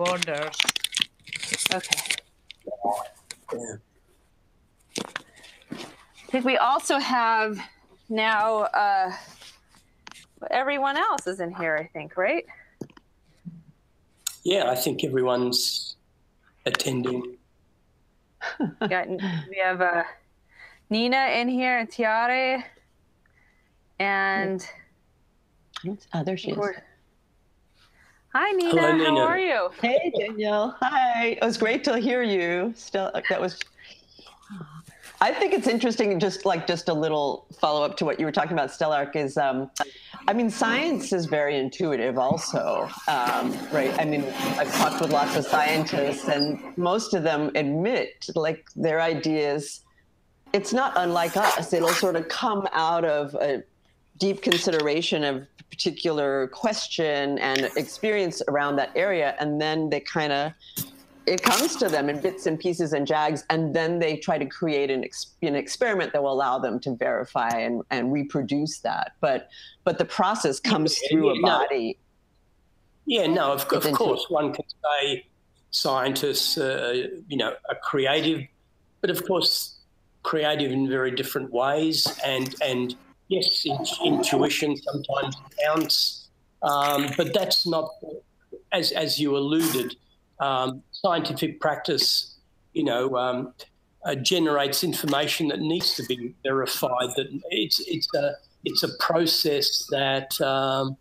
borders. Okay. I think we also have now uh, everyone else is in here, I think, right? Yeah, I think everyone's attending. We got we have uh, Nina in here and Tiare, and Oh, there she is. We're- hi Nina, Hello, how are you? Hey, Danielle. Hi. It was great to hear you. Still, that was. I think it's interesting. Just like just a little follow up to what you were talking about, Stelarc is. Um, I mean, science is very intuitive, also, um, right? I mean, I've talked with lots of scientists, and most of them admit like their ideas. It's not unlike us. It'll sort of come out of a deep consideration of a particular question and experience around that area and then they kind of it comes to them in bits and pieces and jags and then they try to create an, ex- an experiment that will allow them to verify and, and reproduce that but but the process comes Yeah, through a yeah, no. body Yeah, no, of, of course, one can say scientists, uh, you know, are creative, but of course, creative in very different ways. And and yes, in, intuition sometimes counts, um, but that's not, as as you alluded, um, scientific practice, you know. Um, uh, generates information that needs to be verified. That it's it's a it's a process that um,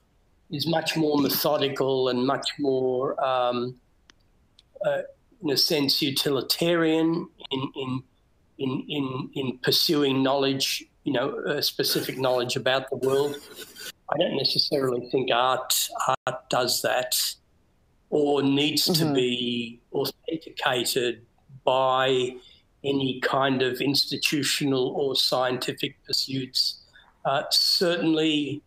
is much more methodical and much more, um, uh, in a sense, utilitarian in in in in, in pursuing knowledge. You know, uh, specific knowledge about the world. I don't necessarily think art art does that, or needs to Mhm. be authenticated by any kind of institutional or scientific pursuits. Uh, certainly,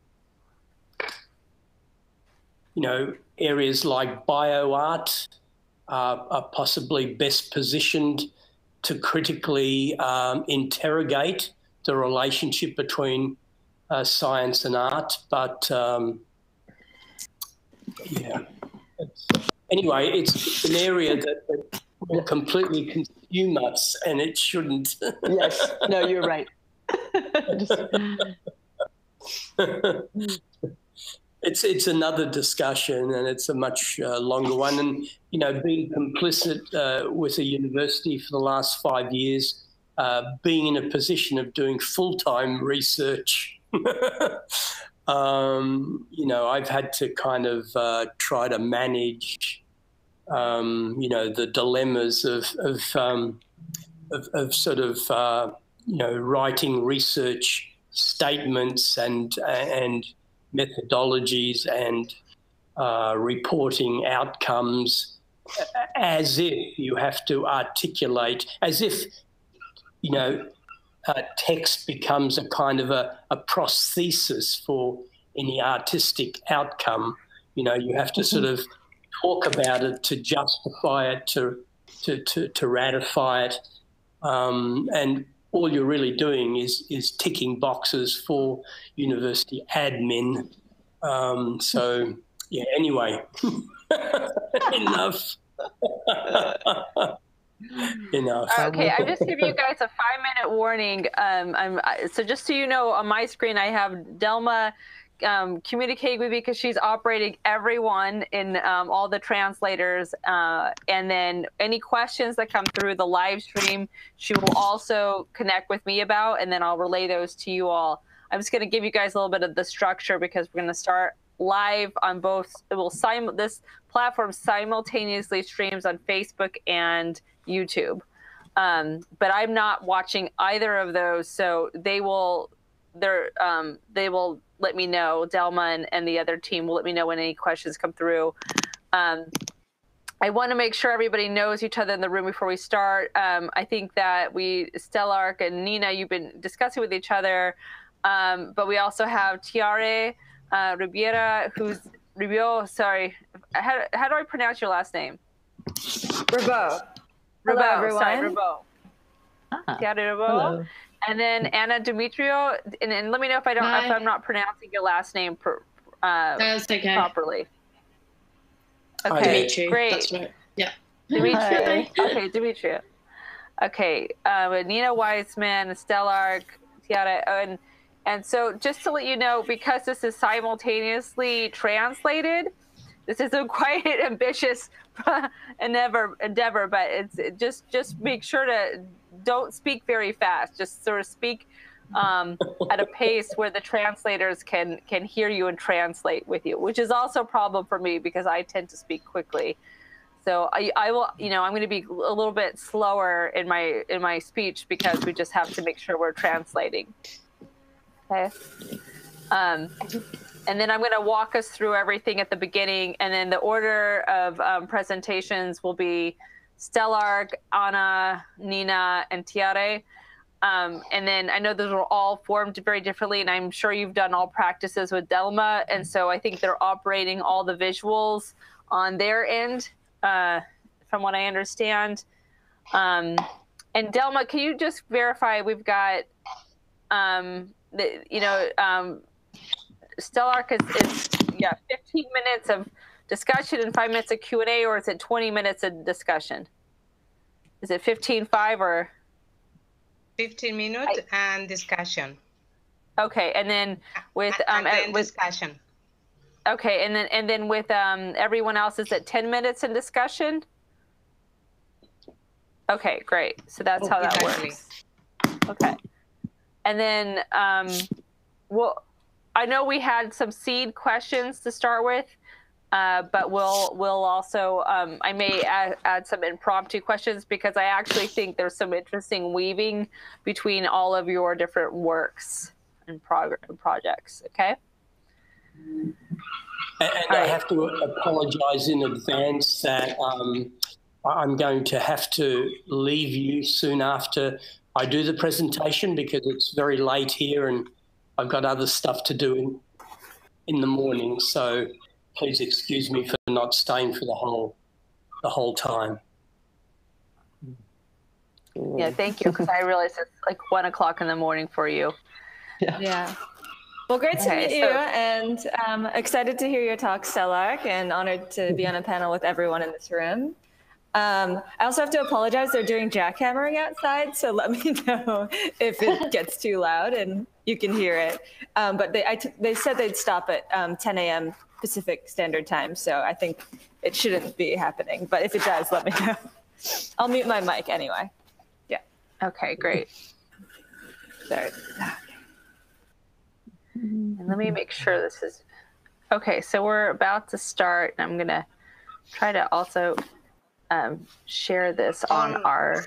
you know, areas like bioart are, are possibly best positioned to critically um, interrogate the relationship between uh, science and art. But um, yeah, it's, anyway, it's an area that, that will completely consume us, and it shouldn't. yes no you're right it's it's another discussion, and it's a much uh, longer one. And you know, being complicit uh, with a university for the last five years, uh, being in a position of doing full time research. um, you know, I've had to kind of uh, try to manage, um, you know, the dilemmas of of, um, of, of sort of uh, you know writing research statements and and methodologies and uh, reporting outcomes as if you have to articulate, as if, you know, uh, text becomes a kind of a, a prosthesis for any artistic outcome. You know, you have to sort of talk about it to justify it, to, to, to, to ratify it. Um, and all you're really doing is is ticking boxes for university admin. Um, so yeah. Anyway, enough. Okay, I'm just giving you guys a five minute warning. Um, I'm I- so just so you know, on my screen I have Delma um, communicating with me because she's operating everyone in um, all the translators, uh, and then any questions that come through the live stream, she will also connect with me about, and then I'll relay those to you all. I'm just going to give you guys a little bit of the structure because we're going to start live on both. It will sim- this platform simultaneously streams on Facebook and YouTube. Um, but I'm not watching either of those, so they will they're um, they will let me know. Delma and, and the other team will let me know when any questions come through. Um, I want to make sure everybody knows each other in the room before we start. Um, I think that we, Stelarc and Nina, you've been discussing with each other, um, but we also have Tiare uh, Ribiera, who's Ribio. Sorry, how, how do I pronounce your last name? Rebo. Ribot, Hello, Sorry, everyone. Ah, Tiare hello. And then Anna Dumitriu, and, and let me know if I don't if I'm not pronouncing your last name per, uh, That's okay. properly. Okay, Dimitri. great. That's right. Yeah. Dimitri. Okay, Dimitri. Okay, uh, Nina Waisman, Stelarc, Tiara, and and so just to let you know, because this is simultaneously translated, this is a quite ambitious endeavor. Endeavor, but it's it just just make sure to don't speak very fast. Just sort of speak um, at a pace where the translators can can hear you and translate with you, which is also a problem for me because I tend to speak quickly. So I, I will, you know, I'm going to be a little bit slower in my in my speech because we just have to make sure we're translating. Okay. Um, and then I'm going to walk us through everything at the beginning, and then the order of um, presentations will be Stelarc, Anna, Nina, and Tiare. Um, and then I know those are all formed very differently, and I'm sure you've done all practices with Delma, and so I think they're operating all the visuals on their end, uh, from what I understand. Um, and Delma, can you just verify we've got, um, the, you know, um, Stelarc is, is yeah, 15 minutes of discussion and five minutes of Q and A, or is it 20 minutes of discussion? Is it 15 five or? 15 minutes and discussion. Okay, and then with um and then with discussion. okay, and then and then with um everyone else is it 10 minutes in discussion? Okay, great. So that's how that Exactly. works. Okay. And then um well I know we had some seed questions to start with. Uh, but we'll we'll also um, I may add, add some impromptu questions because I actually think there's some interesting weaving between all of your different works and prog- projects. Okay. And, and I Right. have to apologise in advance that um, I'm going to have to leave you soon after I do the presentation because it's very late here and I've got other stuff to do in, in the morning. So please excuse me for not staying for the whole the whole time. Yeah. Thank you because I realize it's like one o'clock in the morning for you. Yeah. yeah. Well, great to Okay, meet so- you, and um, excited to hear your talk, Stelarc, and honored to be on a panel with everyone in this room. Um, I also have to apologize. They're doing jackhammering outside, so let me know if it gets too loud and you can hear it. Um, but they, I t- they said they'd stop at um, 10 a.m. Pacific Standard Time, so I think it shouldn't be happening. But if it does, let me know. I'll mute my mic anyway. Yeah. Okay. Great. Sorry. And let me make sure this is okay. So we're about to start, and I'm gonna try to also um, share this on On- our.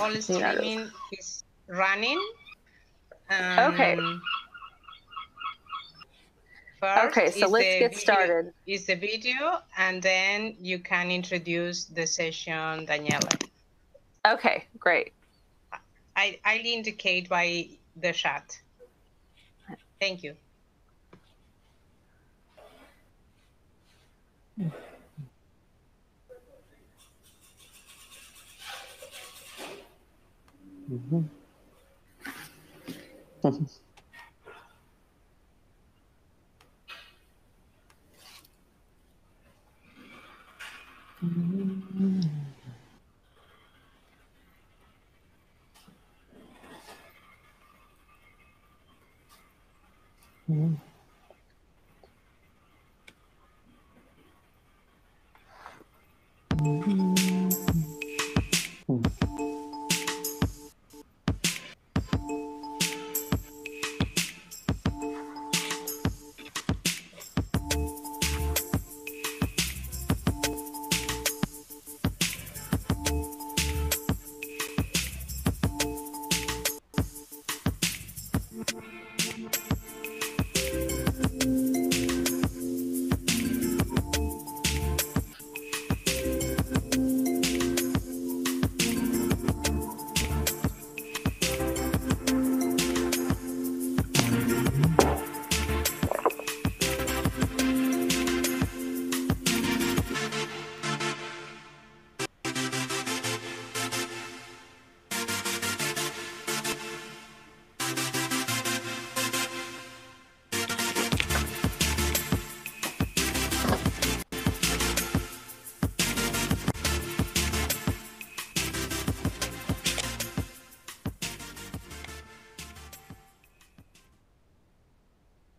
All know, streaming is running. Okay. Um, first Okay, so let's get video- started. Is the video, and then you can introduce the session, Daniela. Okay, great. I, I'll indicate by the chat. Thank you. Угу. Mm-hmm.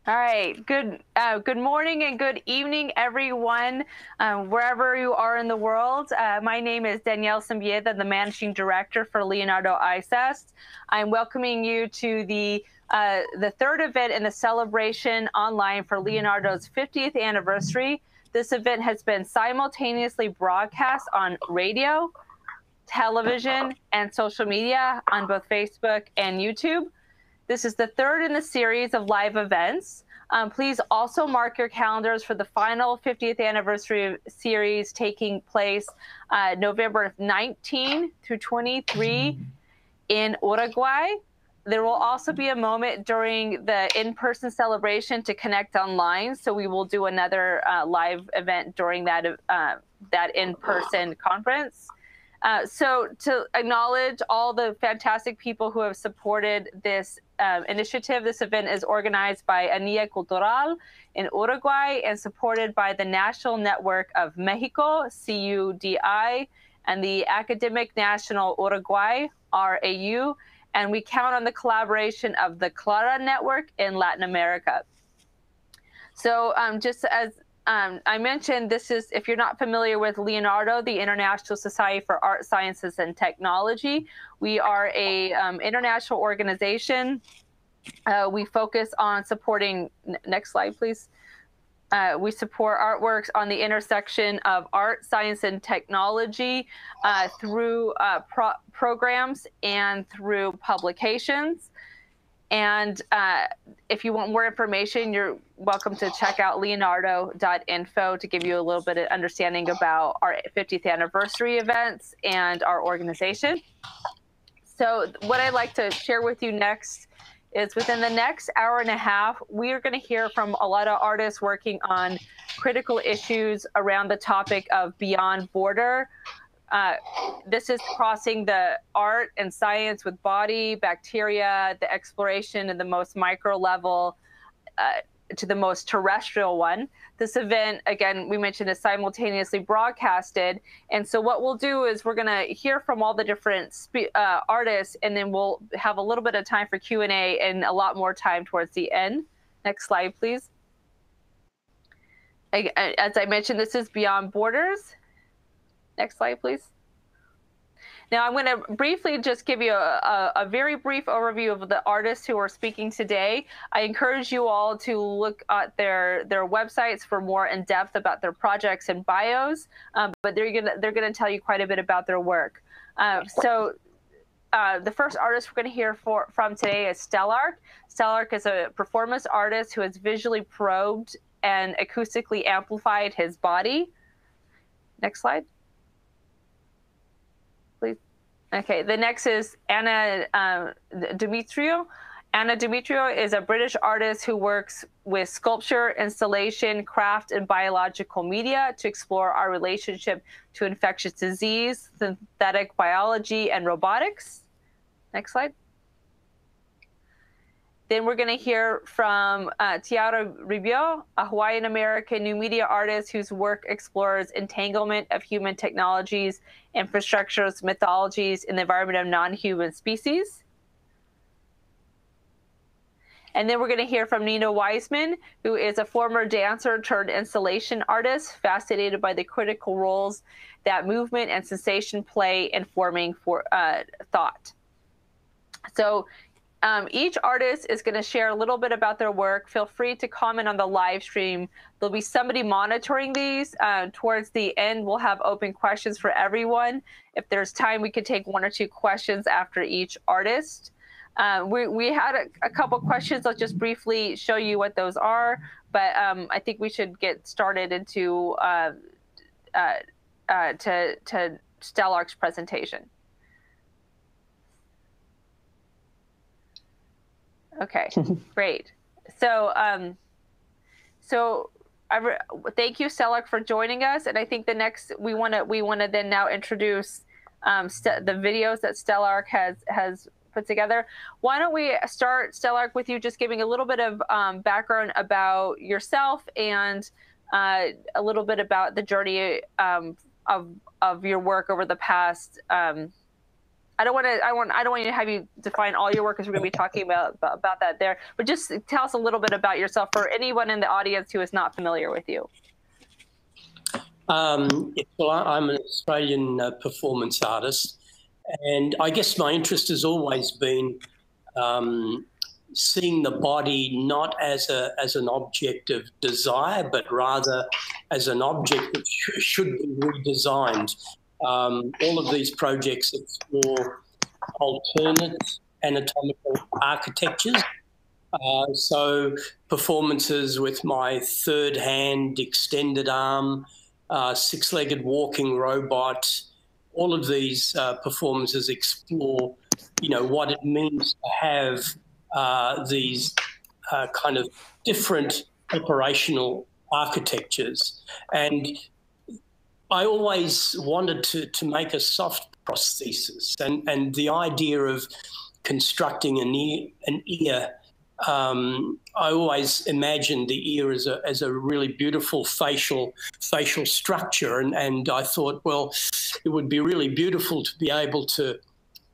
All right. Good. Uh, good morning and good evening, everyone, um, wherever you are in the world. Uh, my name is Danielle Siembieda, the managing director for Leonardo ISAST. I'm welcoming you to the uh, the third event in the celebration online for Leonardo's 50th anniversary. This event has been simultaneously broadcast on radio, television, and social media on both Facebook and YouTube. This is the third in the series of live events. Um, please also mark your calendars for the final 50th anniversary series taking place uh, November 19 through 23 in Uruguay. There will also be a moment during the in-person celebration to connect online. So we will do another uh, live event during that uh, that in-person conference. Uh, so to acknowledge all the fantastic people who have supported this uh, initiative, this event is organized by Ania Cultural in Uruguay and supported by the National Network of Mexico, CUDI, and the Academic National Uruguay, RAU, and we count on the collaboration of the Clara Network in Latin America. So um, just as um, I mentioned, this is, if you're not familiar with Leonardo, the International Society for Art, Sciences, and Technology, we are a um, international organization. Uh, we focus on supporting, next slide, please. Uh, we support artworks on the intersection of art, science, and technology uh, through uh, pro programs and through publications. And uh, if you want more information, you're welcome to check out leonardo.info to give you a little bit of understanding about our 50th anniversary events and our organization. So, what I'd like to share with you next is within the next hour and a half, we are going to hear from a lot of artists working on critical issues around the topic of beyond border uh, this is crossing the art and science with body, bacteria, the exploration at the most micro level uh, to the most terrestrial one. This event, again, we mentioned is simultaneously broadcasted. And so what we'll do is we're going to hear from all the different uh, artists, and then we'll have a little bit of time for Q&A and a lot more time towards the end. Next slide, please. As I mentioned, this is Beyond Borders. Next slide, please. Now, I'm going to briefly just give you a, a, a, very brief overview of the artists who are speaking today. I encourage you all to look at their their websites for more in depth about their projects and bios, um, but they're going to they're to tell you quite a bit about their work. Uh, so. Uh, the first artist we're going to hear for, from today is Stelarc. Stelarc is a performance artist who has visually probed and acoustically amplified his body. Next slide. Okay, the next is Anna uh. Anna Dumitriu is a British artist who works with sculpture, installation, craft, and biological media to explore our relationship to infectious disease, synthetic biology, and robotics. Next slide. Then we're going to hear from uh, Tiara Ribio, a Hawaiian American new media artist whose work explores entanglement of human technologies, infrastructures, mythologies in the environment of non human species. And then we're going to hear from Nina Waisman, who is a former dancer turned installation artist, fascinated by the critical roles that movement and sensation play in forming for uh, thought. So um, each artist is going to share a little bit about their work. Feel free to comment on the live stream. There'll be somebody monitoring these. Uh, towards the end, we'll have open questions for everyone. If there's time, we could take one or two questions after each artist. Uh, we, we had a, a, couple questions. I'll just briefly show you what those are, but um, I think we should get started into uh, uh, uh to, to Stelarc's presentation. Okay, great. So, um, so I re- thank you, Stelarc, for joining us. And I think the next we want to we want to then now introduce um, st- the videos that Stelarc has has put together. Why don't we start, Stelarc, with you just giving a little bit of um, background about yourself and uh, a little bit about the journey um, of of your work over the past um, I don't want to. I want. I don't want you to have you define all your work because we're going to be talking about, about about that there. But just tell us a little bit about yourself for anyone in the audience who is not familiar with you. Um, well, I'm an Australian uh, performance artist, and I guess my interest has always been um, seeing the body not as a as an object of desire, but rather as an object that sh- should be redesigned. Um, all of these projects explore alternate anatomical architectures. Uh, so performances with my third hand, extended arm, uh, six-legged walking robot. All of these uh, performances explore, you know, what it means to have uh, these uh, kind of different operational architectures. And I always wanted to, to make a soft prosthesis, and, and the idea of constructing an ear, an ear um, I always imagined the ear as a, as a really beautiful facial facial structure, and, and I thought, well, it would be really beautiful to be able to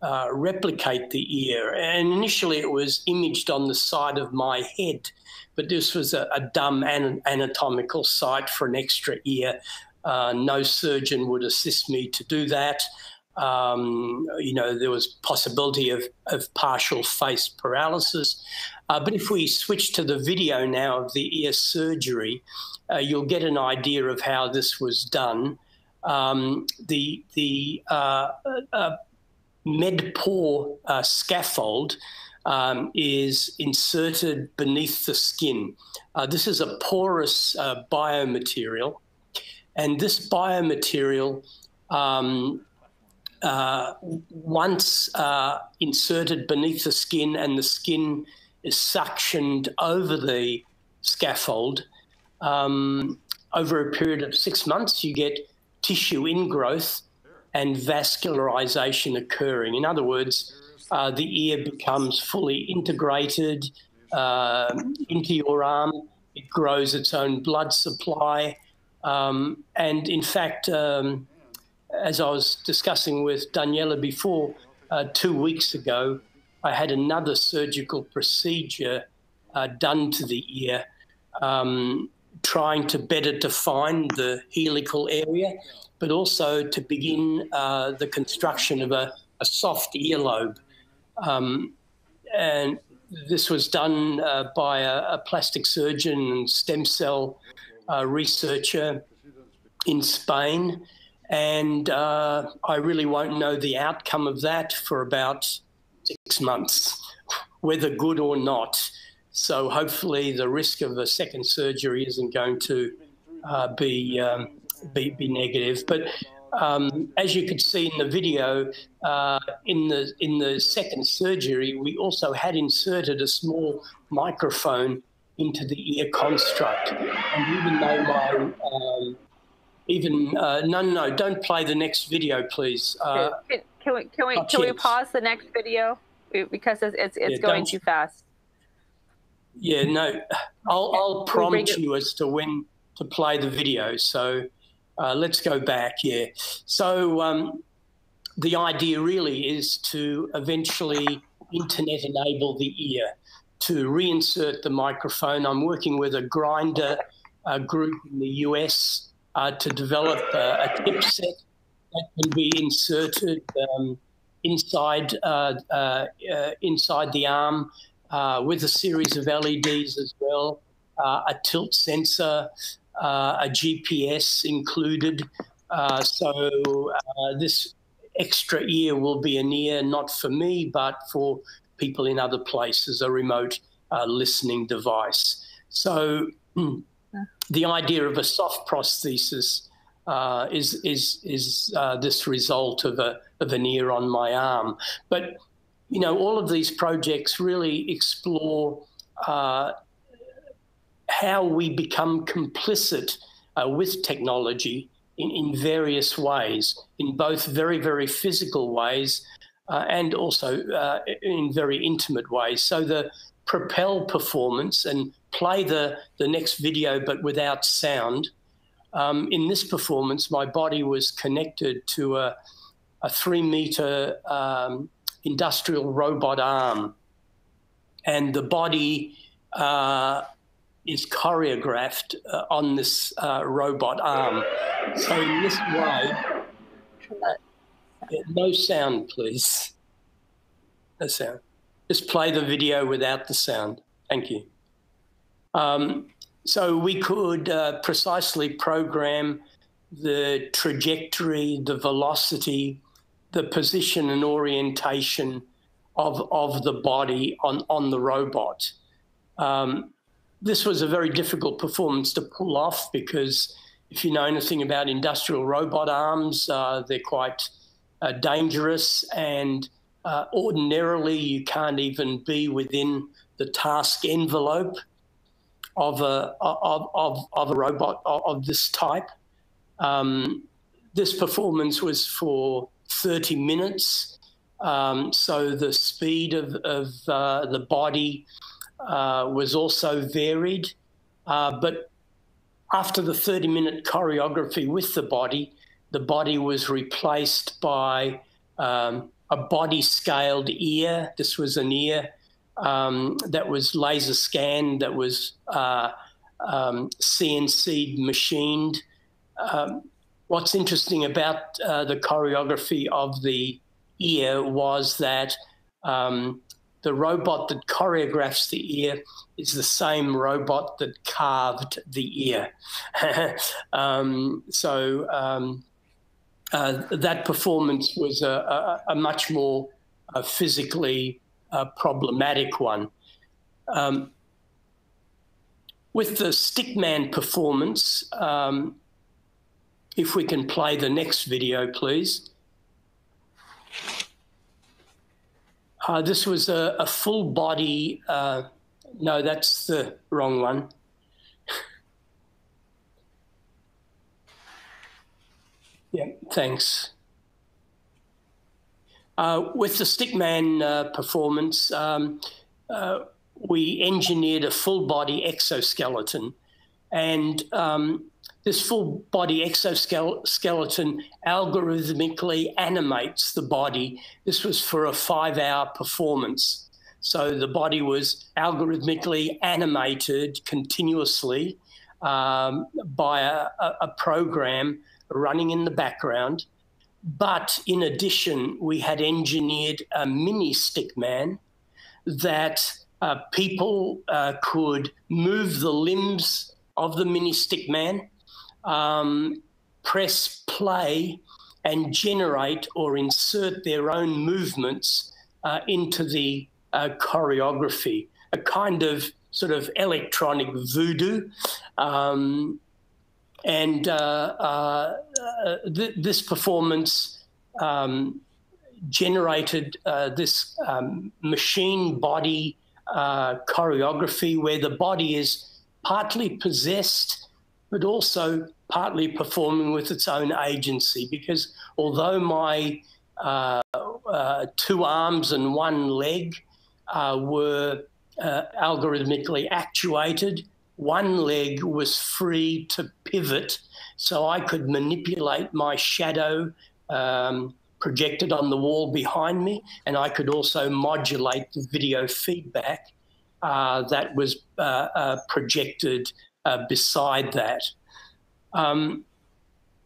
uh, replicate the ear. And initially, it was imaged on the side of my head, but this was a, a dumb an anatomical site for an extra ear. Uh, no surgeon would assist me to do that. Um, you know, there was possibility of, of partial face paralysis. Uh, but if we switch to the video now of the ear surgery, uh, you'll get an idea of how this was done. Um, the the uh, uh Medpor uh, scaffold um, is inserted beneath the skin. Uh, this is a porous biomaterial, and this biomaterial um, uh, once uh, inserted beneath the skin and the skin is suctioned over the scaffold, um, over a period of six months, you get tissue ingrowth and vascularization occurring. In other words, uh, the ear becomes fully integrated uh, into your arm. It grows its own blood supply. Um, and in fact, um, as I was discussing with Daniela before, uh, two weeks ago, I had another surgical procedure uh, done to the ear, um, trying to better define the helical area, but also to begin uh, the construction of a, a soft earlobe. Um, and this was done uh, by a, a, plastic surgeon and stem cell uh, researcher in Spain. And uh, I really won't know the outcome of that for about six months, whether good or not. So hopefully, the risk of a second surgery isn't going to uh, be, um, be, be negative. But um, as you could see in the video, uh, in the in the second surgery, we also had inserted a small microphone into the ear construct, and even though my um, even uh, no, no, no, don't play the next video, please. Uh, can, can, we can we can we pause the next video because it's it's, it's yeah, going too fast. Yeah, no, I'll I'll prompt you as to when to play the video. So uh, let's go back. Yeah, so um, the idea really is to eventually internet enable the ear to reinsert the microphone. I'm working with a grinder uh, group in the US uh, to develop a, a set that can be inserted um, inside uh, uh, uh inside the arm uh, with a series of LEDs as well, a tilt sensor, a GPS included. so this extra ear will be an ear not for me, but for people in other places, a remote listening device. So the idea of a soft prosthesis uh, is is is uh, this result of a of an ear on my arm. But you know, all of these projects really explore uh, how we become complicit uh, with technology in, in various ways, in both very very physical ways uh, and also uh, in very intimate ways. So the propel performance and play the, the next video but without sound. Um, in this performance, my body was connected to a, a three meter um, industrial robot arm. And the body uh, is choreographed uh, on this uh, robot arm. So, in this way, no sound, please. No sound. Just play the video without the sound. Thank you. Um, so we could uh, precisely program the trajectory, the velocity, the position and orientation of, of the body on, on the robot. Um, this was a very difficult performance to pull off because if you know anything about industrial robot arms, uh, they're quite uh, dangerous and uh, ordinarily you can't even be within the task envelope of a, of, of, of a robot of, of this type. Um, this performance was for 30 minutes. Um, so the speed of, of uh, the body uh, was also varied. Uh, but after the 30 minute choreography with the body, the body was replaced by um, a body scaled ear. This was an ear um, that was laser scanned, that was uh, um, CNC machined. Um, what's interesting about uh, the choreography of the ear was that um, the robot that choreographs the ear is the same robot that carved the ear. um, so um, uh, that performance was a, a, a much more uh, physically uh, problematic one. Um, with the Stickman performance, um, if we can play the next video, please. Uh, this was a, a full body, uh, no, that's the wrong one. Yeah, thanks. Uh, with the Stickman uh, performance, um, uh, we engineered a full body exoskeleton. And um, this full body exoskeleton algorithmically animates the body. This was for a five hour performance. So the body was algorithmically animated continuously um, by a, a, program running in the background. But in addition, we had engineered a mini stickman that uh, people uh, could move the limbs of the mini stickman um, press play and generate or insert their own movements uh, into the uh, choreography, a kind of sort of electronic voodoo. Um, and uh, uh th this performance um, generated uh, this um, machine body choreography where the body is partly possessed but also partly performing with its own agency. Because although my uh, uh, two arms and one leg uh, were algorithmically actuated, one leg was free to pivot, so I could manipulate my shadow. Um, projected on the wall behind me, and I could also modulate the video feedback uh, that was uh, uh, projected uh, beside that. Um,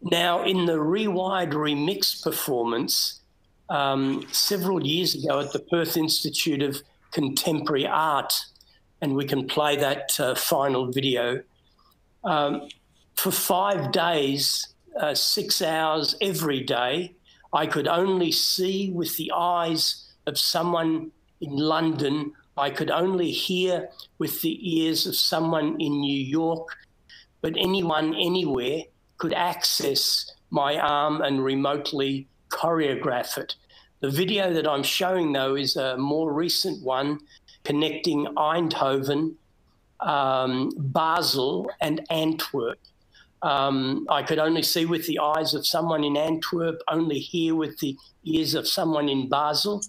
now, in the Rewired Remix performance, um, several years ago at the Perth Institute of Contemporary Art, and we can play that uh, final video. Um, for five days, uh, six hours every day, I could only see with the eyes of someone in London I could only hear with the ears of someone in New York, but anyone anywhere could access my arm and remotely choreograph it. The video that I'm showing, though, is a more recent one connecting Eindhoven, um, Basel, and Antwerp. Um, I could only see with the eyes of someone in Antwerp, only hear with the ears of someone in Basel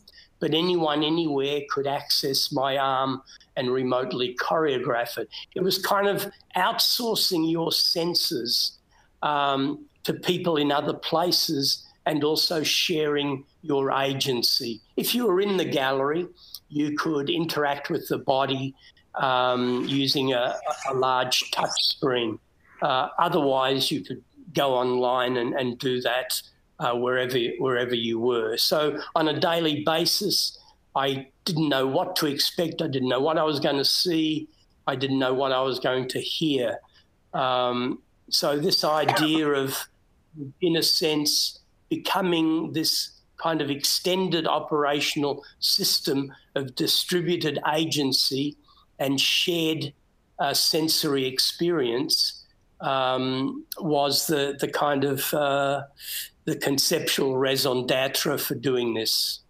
but anyone anywhere could access my arm and remotely choreograph it. It was kind of outsourcing your senses um, to people in other places and also sharing your agency. If you were in the gallery, you could interact with the body um, using a, a, large touch screen. Uh, otherwise, you could go online and, and do that uh, wherever wherever you were. So on a daily basis, I didn't know what to expect. I didn't know what I was going to see. I didn't know what I was going to hear. Um, so this idea of, in a sense, becoming this kind of extended operational system of distributed agency and shared uh, sensory experience um, was the the kind of uh, the conceptual raison d'être for doing this.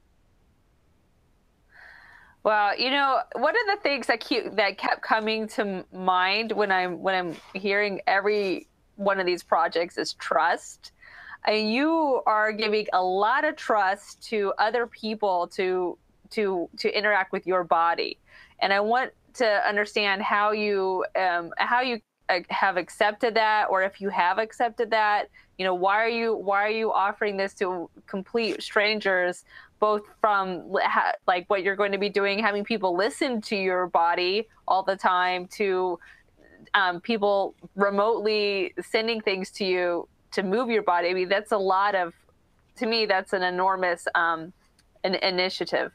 Well, you know, one of the things that keep, that kept coming to mind when I'm when I'm hearing every one of these projects is trust. And you are giving a lot of trust to other people to to to interact with your body, and I want to understand how you um, how you uh, have accepted that, or if you have accepted that. You know, why are you why are you offering this to complete strangers? Both from like what you're going to be doing, having people listen to your body all the time, to um, people remotely sending things to you to move your body. I mean, that's a lot of, to me, that's an enormous um, an initiative.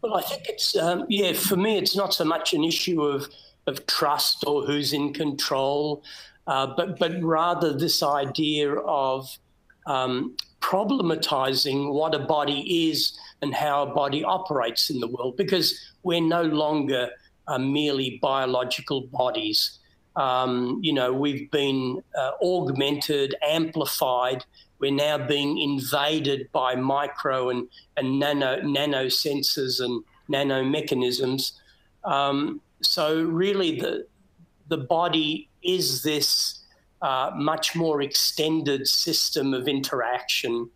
Well, I think it's um, yeah. For me, it's not so much an issue of of trust or who's in control, uh, but but rather this idea of um, problematizing what a body is and how a body operates in the world, because we're no longer uh, merely biological bodies. Um, you know, we've been uh, augmented, amplified. We're now being invaded by micro and, and nano, nano sensors and nano mechanisms. Um, so really, the the body is this uh, much more extended system of interaction,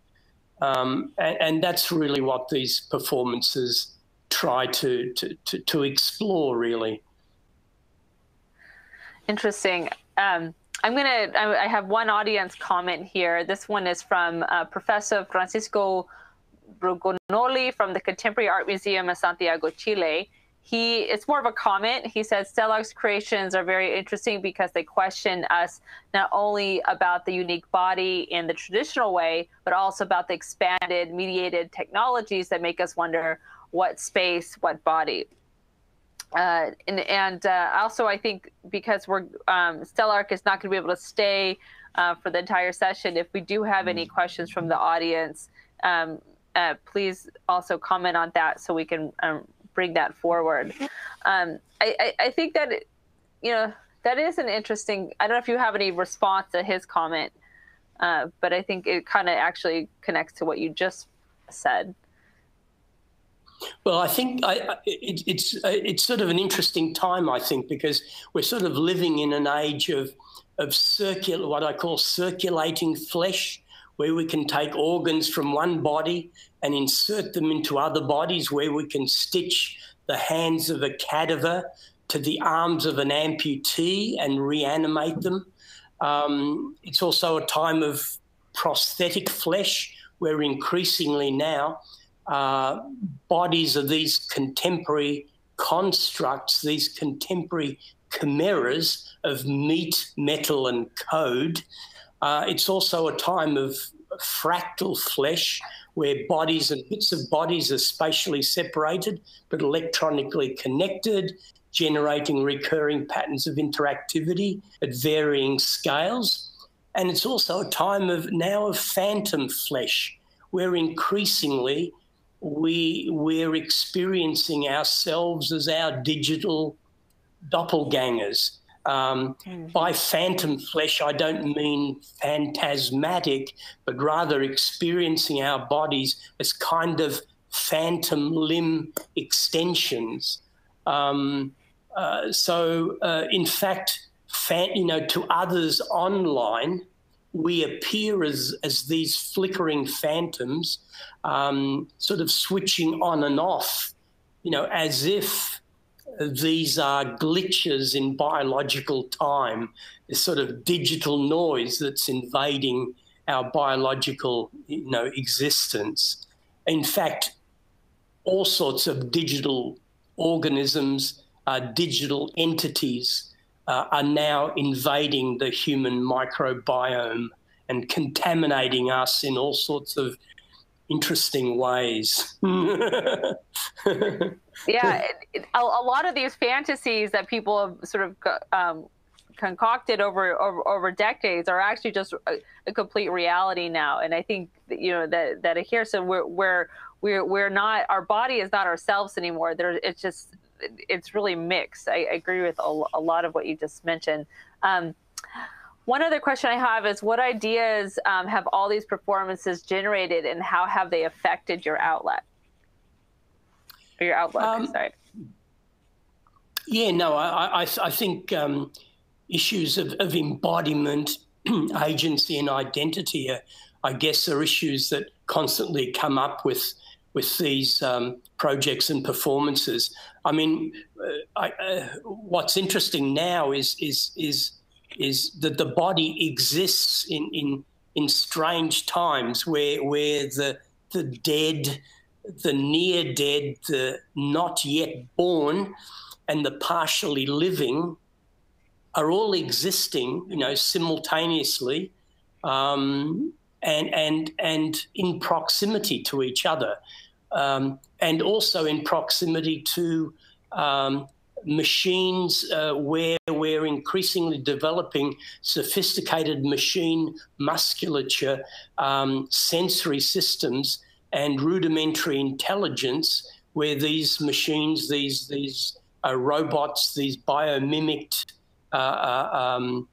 um, and, and, that's really what these performances try to to, to, to explore. Really. Interesting. Um, I'm gonna. I have one audience comment here. This one is from uh, Professor Francisco Brugnoli from the Contemporary Art Museum of Santiago, Chile. He it's more of a comment. He says Stelarc's creations are very interesting because they question us not only about the unique body in the traditional way, but also about the expanded mediated technologies that make us wonder what space, what body. Uh, and and uh, also, I think because we're um, Stelarc is not going to be able to stay uh, for the entire session. If we do have any mm. questions from the audience, um, uh, please also comment on that so we can um, bring that forward. Um, I, I, I, think that you know that is an interesting. I don't know if you have any response to his comment, uh, but I think it kind of actually connects to what you just said. Well, I think I, it, it's it's sort of an interesting time, I think, because we're sort of living in an age of of circular, what I call circulating flesh, where we can take organs from one body and insert them into other bodies, where we can stitch the hands of a cadaver to the arms of an amputee and reanimate them. Um, it's also a time of prosthetic flesh, where increasingly now uh, bodies of these contemporary constructs, these contemporary chimeras of meat, metal, and code. Uh, it's also a time of fractal flesh where bodies and bits of bodies are spatially separated but electronically connected, generating recurring patterns of interactivity at varying scales. And it's also a time of now of phantom flesh, where increasingly we we're experiencing ourselves as our digital doppelgangers. Um, mm. By phantom flesh, I don't mean phantasmatic, but rather experiencing our bodies as kind of phantom limb extensions. Um, uh, so, uh, in fact, fan, you know, to others online, we appear as, as these flickering phantoms, um, sort of switching on and off, you know, as if these are glitches in biological time, this sort of digital noise that's invading our biological you know existence. In fact, all sorts of digital organisms, uh, digital entities uh, are now invading the human microbiome and contaminating us in all sorts of interesting ways. yeah, it, it, a, a, lot of these fantasies that people have sort of um, concocted over, over, over decades are actually just a, a, complete reality now. And I think you know that that here, so we're we're we're we're not our body is not ourselves anymore. There, it's just it's really mixed. I, I agree with a, a, lot of what you just mentioned. Um, one other question I have is what ideas um, have all these performances generated and how have they affected your outlet? Or your outlook, um, sorry. Yeah, no, I, I, I think um, issues of, of embodiment, agency, and identity are, I guess, are issues that constantly come up with with these um, projects and performances. I mean, uh, I, uh, what's interesting now is is is is that the body exists in, in, in strange times where, where the, the dead, the near dead, the not yet born, and the partially living are all existing, you know, simultaneously, um, and and and in proximity to each other, um, and also in proximity to um, machines uh, where we're increasingly developing sophisticated machine musculature, um, sensory systems, and rudimentary intelligence, where these machines, these these uh, robots, these biomimicked uh, uh um,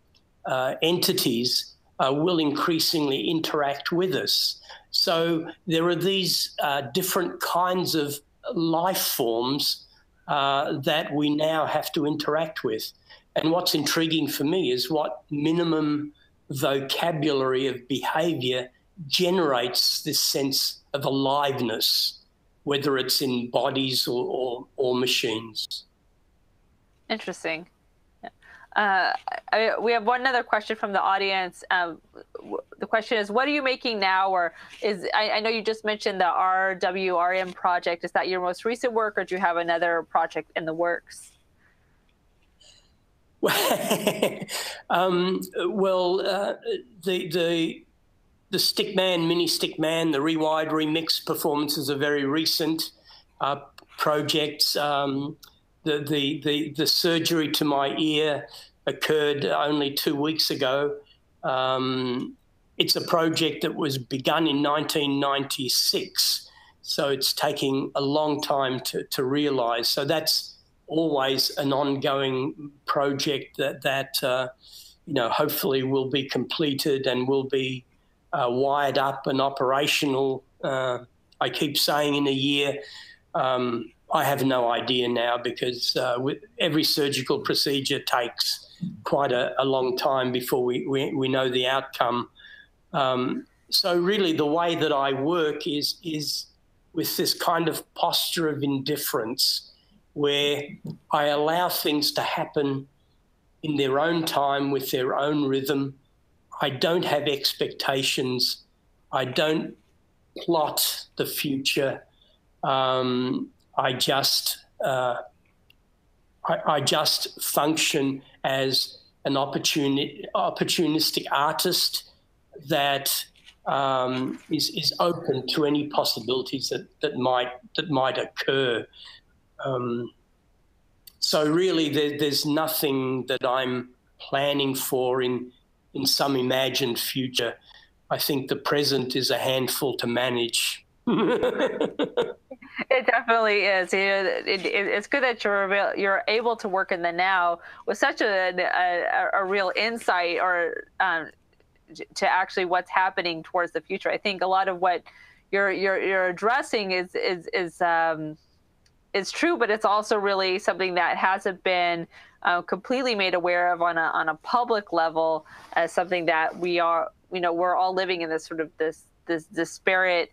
uh, entities, uh, will increasingly interact with us. So there are these different kinds of life forms uh, that we now have to interact with. And what's intriguing for me is what minimum vocabulary of behavior generates this sense of aliveness, whether it's in bodies or, or, or machines. Interesting. Uh, I, we have one other question from the audience. Um, the question is, what are you making now? Or is I, I, know you just mentioned the RWRM project. Is that your most recent work, or do you have another project in the works? um, well, uh, the the the Stickman, Mini Stickman, the Rewired Remix performances are very recent uh, projects. Um, the, the, the, the surgery to my ear occurred only two weeks ago. Um, it's a project that was begun in 1996, so it's taking a long time to, to realize. So that's always an ongoing project that, that uh, you know, hopefully will be completed and will be uh, wired up and operational. Uh, I keep saying in a year. Um, I have no idea now because uh, every surgical procedure takes quite a, a long time before we, we, we know the outcome. Um, so really, the way that I work is is with this kind of posture of indifference, where I allow things to happen in their own time with their own rhythm. I don't have expectations. I don't plot the future. Um, I just uh, I, I, just function as an opportuni- opportunistic artist that um, is is open to any possibilities that, that might that might occur. Um, so really, there, there's nothing that I'm planning for in in some imagined future. I think the present is a handful to manage. it definitely is. You know, it, it, it's good that you're you're able to work in the now with such a a, a real insight or um, to actually what's happening towards the future. I think a lot of what you're you're you're addressing is is is um, is true, but it's also really something that hasn't been uh, completely made aware of on a on a public level as something that we are you know we're all living in this sort of this this disparate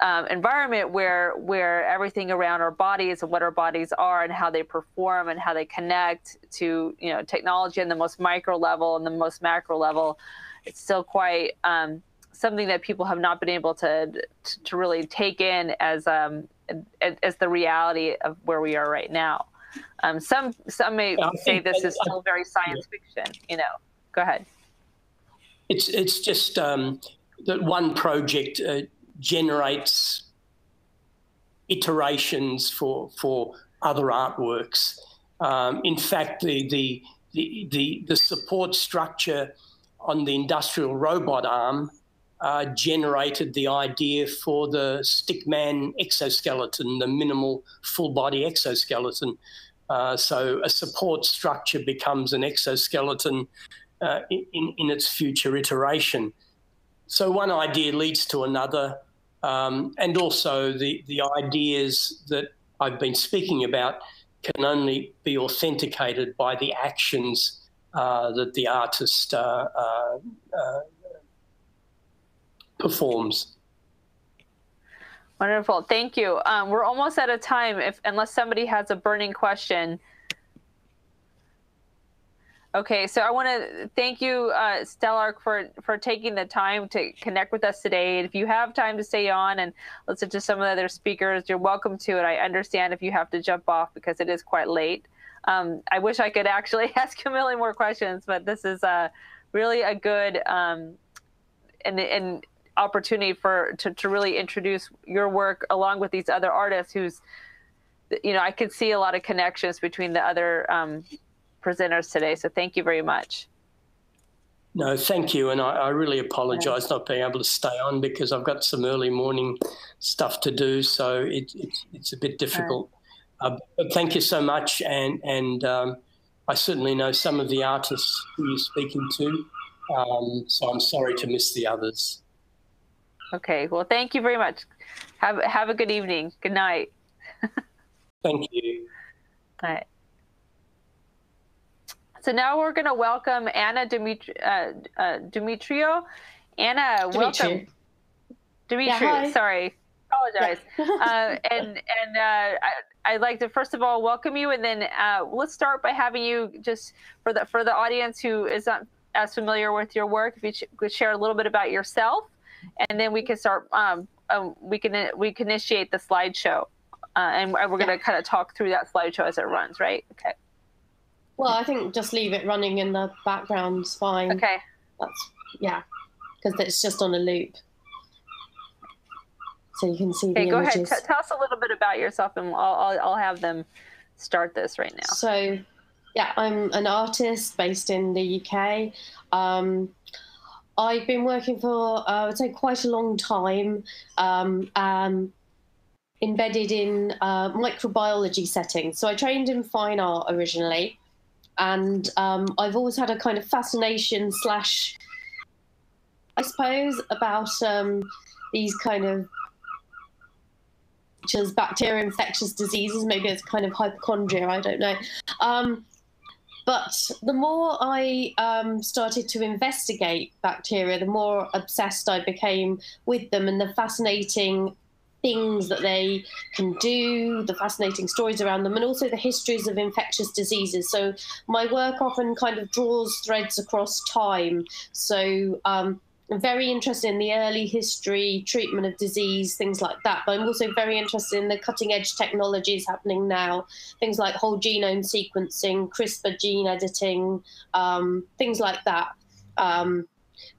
um, environment where where everything around our bodies and what our bodies are and how they perform and how they connect to you know technology on the most micro level and the most macro level it's still quite um, something that people have not been able to to, to really take in as um as the reality of where we are right now. Um, some some may yeah, say this is still very science yeah. fiction. You know, go ahead. It's it's just um, that one project uh, generates iterations for for other artworks. Um, in fact, the, the the the the support structure on the industrial robot arm uh, generated the idea for the Stickman exoskeleton, the minimal full body exoskeleton. Uh, so a support structure becomes an exoskeleton uh, in, in its future iteration. So one idea leads to another, um, and also the, the ideas that I've been speaking about can only be authenticated by the actions uh, that the artist uh, uh, uh, performs. Wonderful, thank you. Um, we're almost out of time. If unless somebody has a burning question. Okay, so I want to thank you, uh, Stelarc, for for taking the time to connect with us today. If you have time to stay on and listen to some of the other speakers, you're welcome to it. I understand if you have to jump off because it is quite late. Um, I wish I could actually ask a million more questions, but this is uh, really a good um, and and opportunity for to, to really introduce your work along with these other artists who's you know i could see a lot of connections between the other um, presenters today so thank you very much no thank you and i, I really apologize yeah. not being able to stay on because i've got some early morning stuff to do so it, it it's a bit difficult uh, but thank you so much and and um, i certainly know some of the artists who you're speaking to um, so i'm sorry to miss the others Okay. Well, thank you very much. Have have a good evening. Good night. thank you. All right. So now we're going to welcome Anna Dimitri, uh, uh, Dimitrio. Anna, Dimitri. welcome. Dimitri, yeah, sorry. Apologize. Yeah. uh, and and uh, I, would like to first of all welcome you, and then uh, let's start by having you just for the for the audience who is not as familiar with your work, if you could share a little bit about yourself and then we can start. Um, um, we can we can initiate the slideshow, uh, and we're going to yeah. kind of talk through that slideshow as it runs, right? Okay. Well, I think just leave it running in the background's fine. Okay. That's yeah, because it's just on a loop, so you can see okay, go images. ahead. T- tell us a little bit about yourself, and I'll, I'll I'll have them start this right now. So, yeah, I'm an artist based in the UK. Um, I've been working for, uh, I would say, quite a long time, um, um, embedded in uh, microbiology settings. So I trained in fine art originally, and um, I've always had a kind of fascination slash, I suppose, about um, these kind of bacteria infectious diseases. Maybe it's kind of hypochondria. I don't know. Um, but the more I um, started to investigate bacteria, the more obsessed I became with them and the fascinating things that they can do, the fascinating stories around them, and also the histories of infectious diseases. So my work often kind of draws threads across time. So um, I'm very interested in the early history, treatment of disease, things like that. But I'm also very interested in the cutting edge technologies happening now, things like whole genome sequencing, CRISPR gene editing, um, things like that. Um,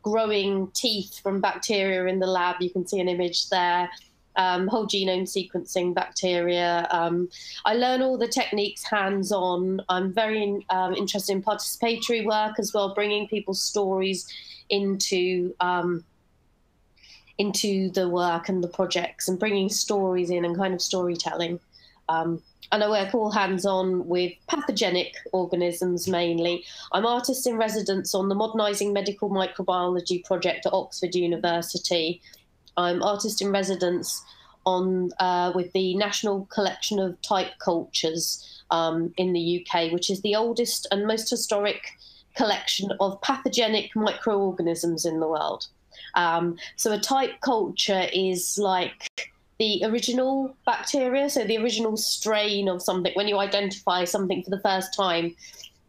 growing teeth from bacteria in the lab, you can see an image there. Um, whole genome sequencing bacteria. Um, I learn all the techniques hands on. I'm very um, interested in participatory work as well, bringing people's stories into um, into the work and the projects and bringing stories in and kind of storytelling. Um, and I work all hands on with pathogenic organisms mainly. I'm artist in residence on the Modernising Medical Microbiology project at Oxford University. I'm artist in residence on uh, with the National Collection of Type Cultures um, in the UK, which is the oldest and most historic collection of pathogenic microorganisms in the world. Um, so a type culture is like the original bacteria, so the original strain of something. When you identify something for the first time,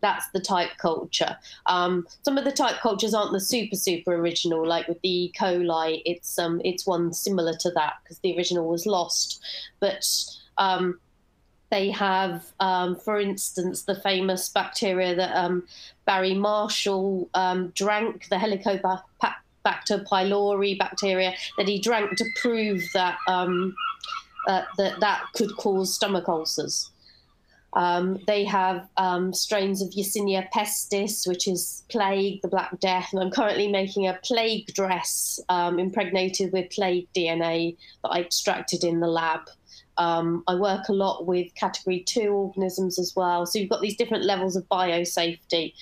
that's the type culture. Um, some of the type cultures aren't the super super original, like with the E. coli. It's um it's one similar to that because the original was lost, but um, they have, um, for instance, the famous bacteria that um, Barry Marshall um, drank, the Helicobacter pylori bacteria, that he drank to prove that uh, that that could cause stomach ulcers. Um, they have um, strains of Yersinia pestis, which is plague, the Black Death, and I'm currently making a plague dress um, impregnated with plague DNA that I extracted in the lab. Um, I work a lot with category two organisms as well. So you've got these different levels of biosafety.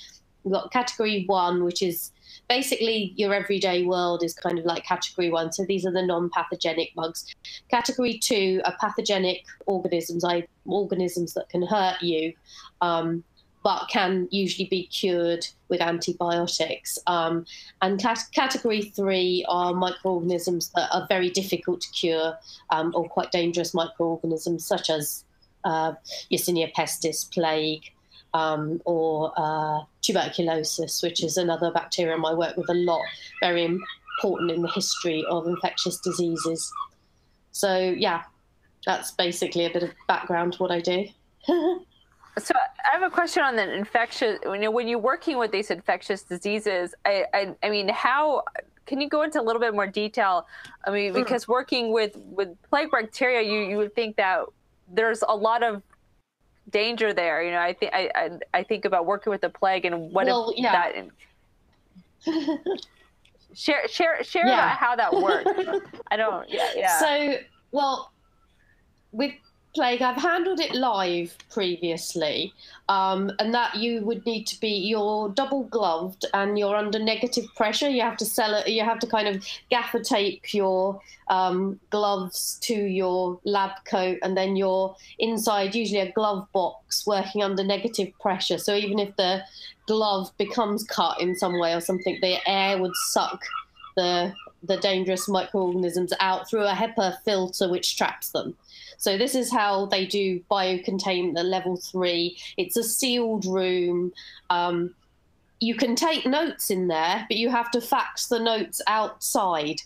We've got category one, which is basically your everyday world is kind of like category one. So these are the non-pathogenic bugs. Category two are pathogenic organisms, I, organisms that can hurt you, um, but can usually be cured with antibiotics. Um, and cat- category three are microorganisms that are very difficult to cure um, or quite dangerous microorganisms, such as uh, Yersinia pestis, plague, um, or uh, tuberculosis, which is another bacterium I work with a lot, very important in the history of infectious diseases. So, yeah, that's basically a bit of background to what I do. so I have a question on the infectious. You know, when you're working with these infectious diseases, I, I, I mean, how can you go into a little bit more detail? I mean, because working with with plague bacteria, you you would think that there's a lot of danger there. You know, I think I, I, think about working with the plague and what Well, if yeah. that. share share share Yeah. about how that works. I don't. Yeah. yeah. So, well, with plague, I've handled it live previously, um, and that you would need to be you're double gloved and you're under negative pressure. You have to sell it. You have to kind of gaffer tape your um, gloves to your lab coat, and then you're inside usually a glove box working under negative pressure. So even if the glove becomes cut in some way or something, the air would suck the the dangerous microorganisms out through a HEPA filter which traps them. So this is how they do biocontain the level three. It's a sealed room. Um, you can take notes in there, but you have to fax the notes outside.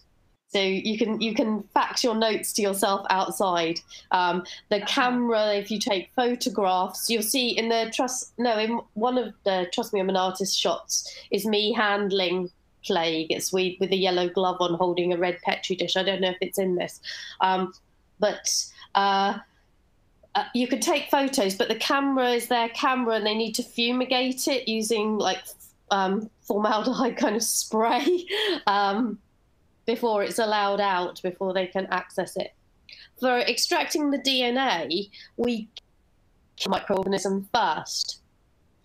So you can you can fax your notes to yourself outside. Um, the camera, if you take photographs, you'll see in the trust. No, in one of the trust me, I'm an artist shots is me handling plague. It's with a yellow glove on, holding a red petri dish. I don't know if it's in this, um, but uh, uh, you could take photos. But the camera is their camera, and they need to fumigate it using like um, formaldehyde kind of spray um, before it's allowed out, before they can access it. For extracting the DNA, we microorganism first.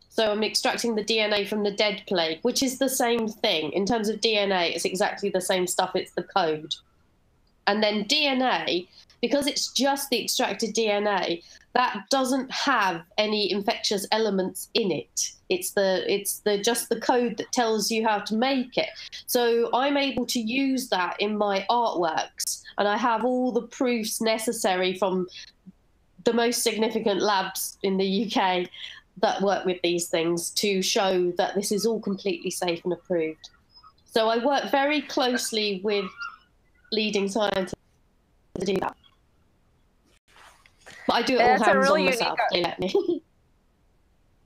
So I'm extracting the DNA from the dead plague, which is the same thing. In terms of DNA, it's exactly the same stuff, it's the code. And then DNA, because it's just the extracted DNA, that doesn't have any infectious elements in it. It's the it's the just the code that tells you how to make it. So I'm able to use that in my artworks, and I have all the proofs necessary from the most significant labs in the UK that work with these things to show that this is all completely safe and approved. So I work very closely with leading scientists to do that. But I do it That's all a hands really on unique- myself. They let me.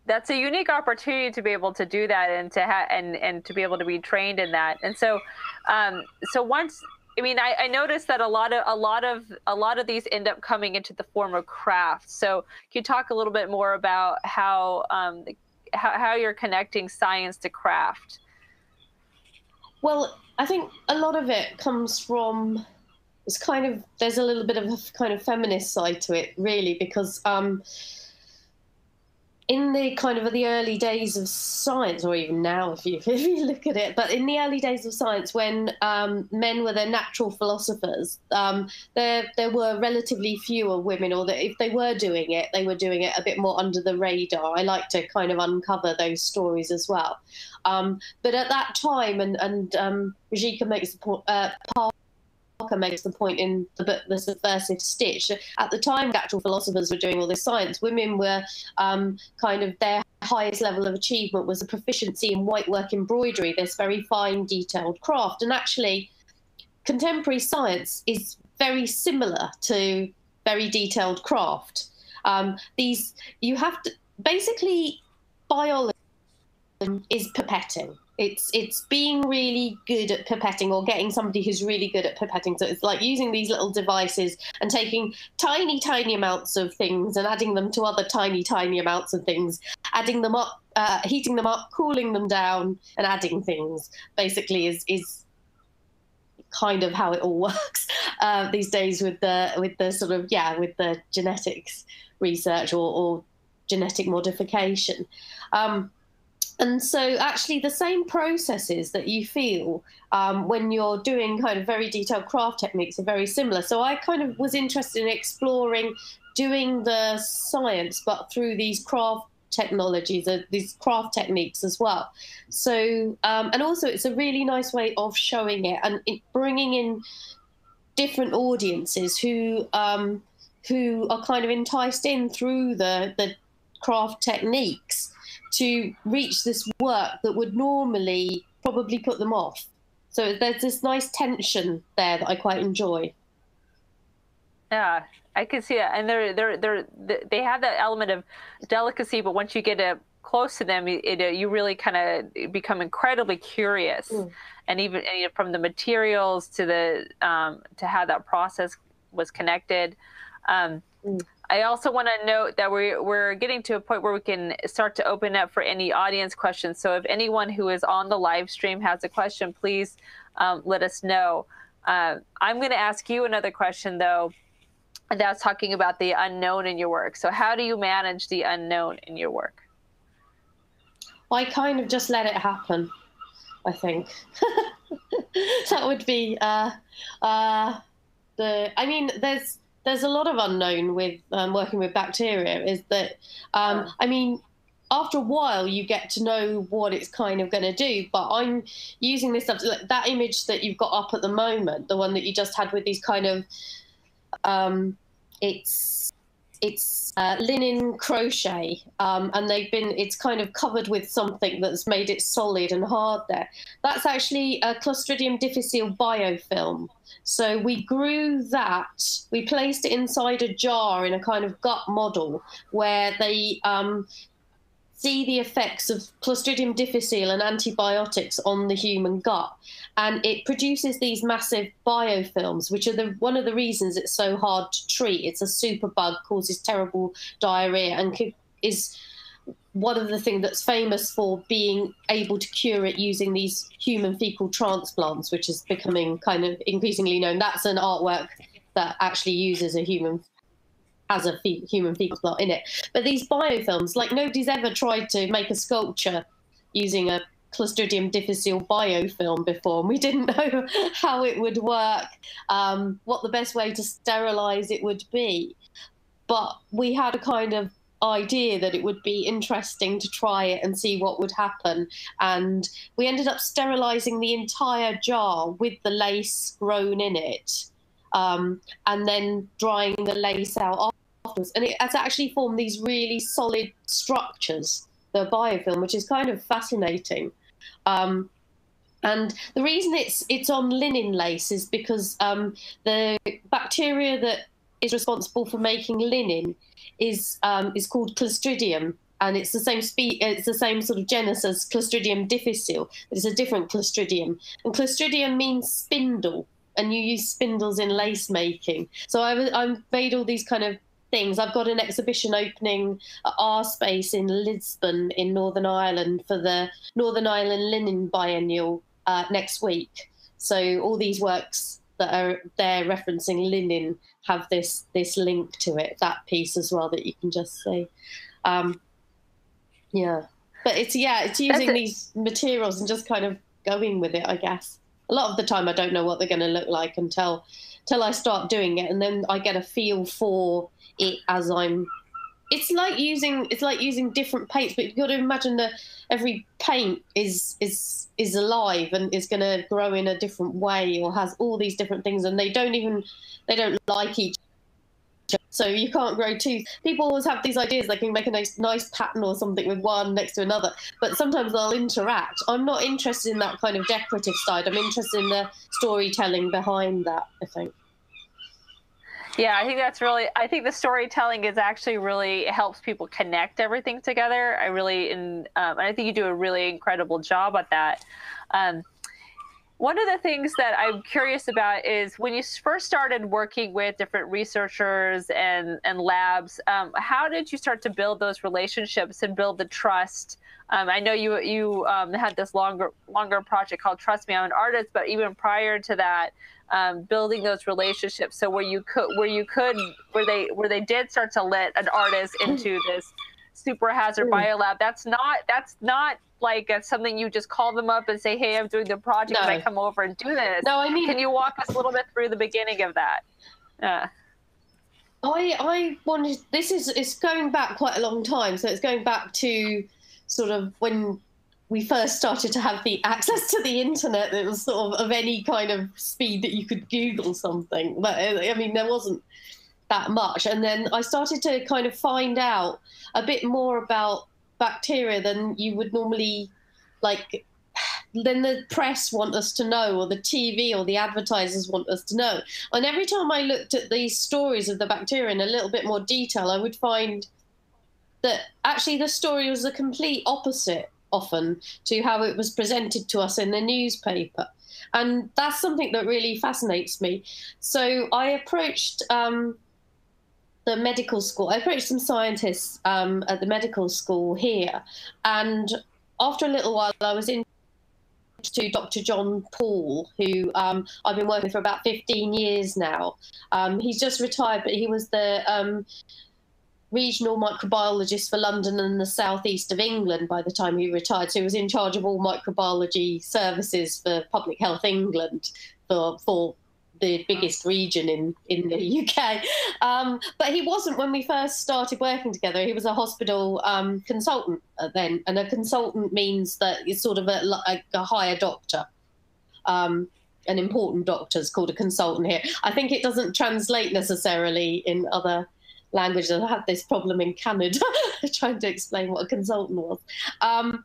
that's a unique opportunity to be able to do that and to ha- and and to be able to be trained in that and so um so once i mean I, I noticed that a lot of a lot of a lot of these end up coming into the form of craft so can you talk a little bit more about how um how, how you're connecting science to craft Well, I think a lot of it comes from it's kind of there's a little bit of a kind of feminist side to it, really, because um, in the kind of the early days of science, or even now, if you if you look at it, but in the early days of science, when um, men were the natural philosophers, um, there there were relatively fewer women, or that if they were doing it, they were doing it a bit more under the radar. I like to kind of uncover those stories as well. Um, but at that time, and and um, Rozsika makes the point. Uh, Parker makes the point in the book The Subversive Stitch. At the time, actual philosophers were doing all this science. Women were um, kind of their highest level of achievement was a proficiency in white work embroidery, this very fine, detailed craft. And actually, contemporary science is very similar to very detailed craft. Um, these you have to basically biology is pipetting. It's it's being really good at pipetting or getting somebody who's really good at pipetting. So it's like using these little devices and taking tiny, tiny amounts of things and adding them to other tiny, tiny amounts of things, adding them up, uh, heating them up, cooling them down, and adding things. Basically, is is kind of how it all works uh, these days with the with the sort of yeah with the genetics research or, or genetic modification. Um, and so, actually, the same processes that you feel um, when you're doing kind of very detailed craft techniques are very similar. So, I kind of was interested in exploring doing the science, but through these craft technologies, uh, these craft techniques as well. So, um, and also, it's a really nice way of showing it and it bringing in different audiences who um, who are kind of enticed in through the the craft techniques to reach this work that would normally probably put them off. So there's this nice tension there that I quite enjoy. Yeah, I can see that, and they're they're they're they have that element of delicacy, but once you get a, close to them, it, it, you really kind of become incredibly curious, mm. and even and from the materials to the um, to how that process was connected. Um, mm. I also want to note that we're, we're getting to a point where we can start to open up for any audience questions. So if anyone who is on the live stream has a question, please um, let us know. Uh, I'm going to ask you another question, though, and that's talking about the unknown in your work. So how do you manage the unknown in your work? I kind of just let it happen, I think. that would be uh, uh, the, I mean, there's, there's a lot of unknown with um, working with bacteria is that um, i mean after a while you get to know what it's kind of going to do but i'm using this like that image that you've got up at the moment the one that you just had with these kind of um, it's it's uh, linen crochet um, and they've been it's kind of covered with something that's made it solid and hard there. That's actually a clostridium difficile biofilm so we grew that we placed it inside a jar in a kind of gut model where they um, see the effects of Clostridium difficile and antibiotics on the human gut. And it produces these massive biofilms, which are the, one of the reasons it's so hard to treat. It's a super bug, causes terrible diarrhea, and is one of the things that's famous for being able to cure it using these human fecal transplants, which is becoming kind of increasingly known. That's an artwork that actually uses a human has a fe- human fecal plant in it. But these biofilms, like nobody's ever tried to make a sculpture using a Clostridium difficile biofilm before, and we didn't know how it would work, um, what the best way to sterilize it would be. But we had a kind of idea that it would be interesting to try it and see what would happen. And we ended up sterilizing the entire jar with the lace grown in it. Um, and then drying the lace out afterwards. And it has actually formed these really solid structures, the biofilm, which is kind of fascinating. Um, and the reason it's it's on linen lace is because um, the bacteria that is responsible for making linen is um, is called Clostridium, and it's the same spe- it's the same sort of genus as Clostridium difficile, but it's a different Clostridium. And Clostridium means spindle, and you use spindles in lace making. So I I made all these kind of things. I've got an exhibition opening at our space in Lisburn in Northern Ireland for the Northern Ireland Linen Biennial uh, next week. So all these works that are there referencing linen have this this link to it, that piece as well that you can just see. Um, yeah, but it's yeah, it's using these materials and just kind of going with it, I guess. A lot of the time, I don't know what they're going to look like until until I start doing it, and then I get a feel for it as I'm. It's like using it's like using different paints, but you've got to imagine that every paint is is is alive and is going to grow in a different way or has all these different things, and they don't even they don't like each other. so you can't grow two. People always have these ideas they can make a nice, nice pattern or something with one next to another, but sometimes they'll interact. I'm not interested in that kind of decorative side. I'm interested in the storytelling behind that. I think. Yeah, I think that's really. I think the storytelling is actually really helps people connect everything together. I really, and um, I think you do a really incredible job at that. Um, one of the things that I'm curious about is when you first started working with different researchers and, and labs, um, how did you start to build those relationships and build the trust? Um, I know you you um, had this longer longer project called Trust Me, I'm an Artist, but even prior to that, um, building those relationships. So where you could where you could where they where they did start to let an artist into this super hazard biolab. That's not that's not like uh, something you just call them up and say, "Hey, I'm doing the project. No. Can I come over and do this?" No, I mean, can you walk us a little bit through the beginning of that? Yeah. I I wanted this is it's going back quite a long time, so it's going back to sort of when we first started to have the access to the internet. that was sort of of any kind of speed that you could Google something, but uh, I mean there wasn't that much. And then I started to kind of find out a bit more about bacteria than you would normally like then the press want us to know or the tv or the advertisers want us to know and every time i looked at these stories of the bacteria in a little bit more detail i would find that actually the story was the complete opposite often to how it was presented to us in the newspaper and that's something that really fascinates me so i approached um, the medical school. I approached some scientists um, at the medical school here, and after a little while, I was in to Dr. John Paul, who um, I've been working for about 15 years now. Um, he's just retired, but he was the um, regional microbiologist for London and the southeast of England by the time he retired. So he was in charge of all microbiology services for Public Health England for, for the biggest region in in the UK. Um, but he wasn't when we first started working together. He was a hospital um, consultant then, and a consultant means that you're sort of a, a, a higher doctor. Um, an important doctor is called a consultant here. I think it doesn't translate necessarily in other languages. I had this problem in Canada trying to explain what a consultant was. Um,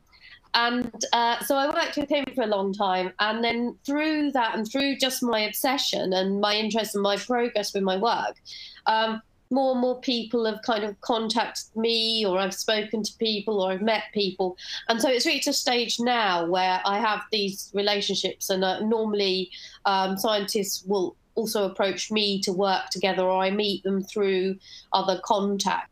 and uh, so I worked with him for a long time. And then through that and through just my obsession and my interest and my progress with my work, um, more and more people have kind of contacted me or I've spoken to people or I've met people. And so it's reached a stage now where I have these relationships and uh, normally um, scientists will also approach me to work together or I meet them through other contacts.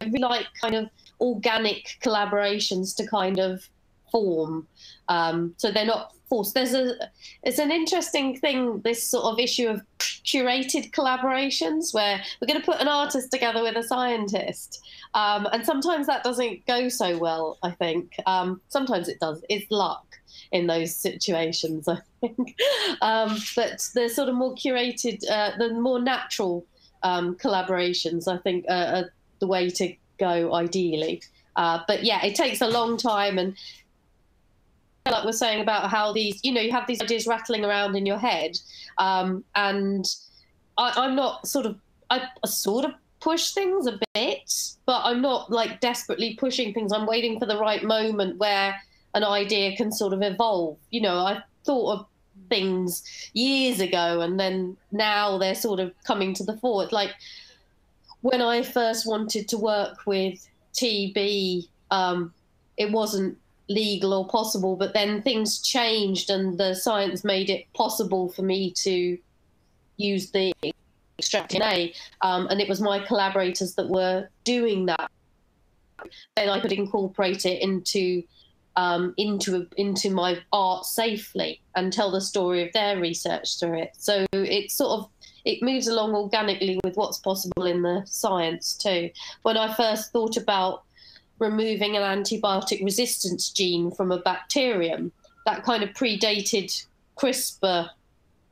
I really like kind of organic collaborations to kind of form. Um, so they're not forced. There's a it's an interesting thing. This sort of issue of curated collaborations where we're going to put an artist together with a scientist, um, and sometimes that doesn't go so well. I think um, sometimes it does. It's luck in those situations. I think, um, but the sort of more curated, uh, the more natural um, collaborations, I think, are the way to go ideally. Uh, but yeah, it takes a long time and like we're saying about how these, you know, you have these ideas rattling around in your head, um, and I, am not sort of, I, I, sort of push things a bit, but I'm not like desperately pushing things. I'm waiting for the right moment where an idea can sort of evolve. You know, I thought of things years ago, and then now they're sort of coming to the fore. Like when I first wanted to work with TB, um, it wasn't legal or possible, but then things changed and the science made it possible for me to use the extract DNA. Um, and it was my collaborators that were doing that. Then I could incorporate it into um, into into my art safely and tell the story of their research through it. So it sort of it moves along organically with what's possible in the science too. When I first thought about removing an antibiotic resistance gene from a bacterium, that kind of predated CRISPR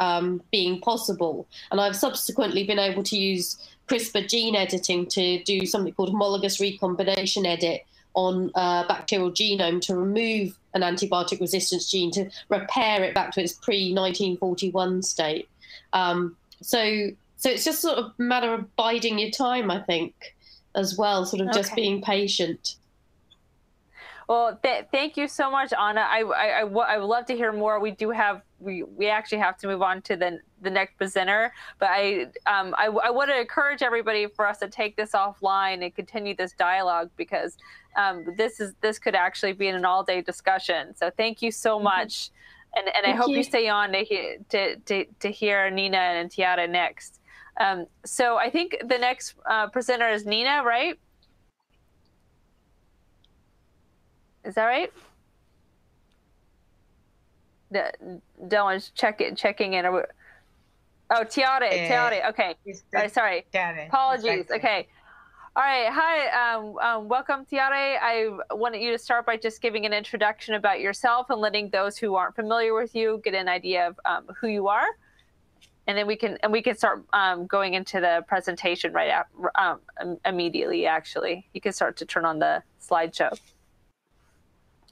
um, being possible. And I've subsequently been able to use CRISPR gene editing to do something called homologous recombination edit on a bacterial genome to remove an antibiotic resistance gene to repair it back to its pre 1941 state. Um, so So it's just sort of a matter of biding your time, I think, as well, sort of just being patient. Well, th- thank you so much, Anna. I, I, I, w- I would love to hear more. We do have we we actually have to move on to the the next presenter, but I um I, I want to encourage everybody for us to take this offline and continue this dialogue because um this is this could actually be an all day discussion. So thank you so much, and and I hope you. you. stay on to hear to, to to hear Nina and Tiare next. Um, so I think the next uh, presenter is Nina, right? Is that right? The Dylan's check it, checking in. Oh, Tiare, Eh, Tiare. Okay. Is All right, sorry. Darren, Apologies. exactly. Okay. All right. Hi. Um, um, welcome, Tiare. I wanted you to start by just giving an introduction about yourself and letting those who aren't familiar with you get an idea of um, who you are, and then we can and we can start um, going into the presentation right out um, immediately. Actually, you can start to turn on the slideshow.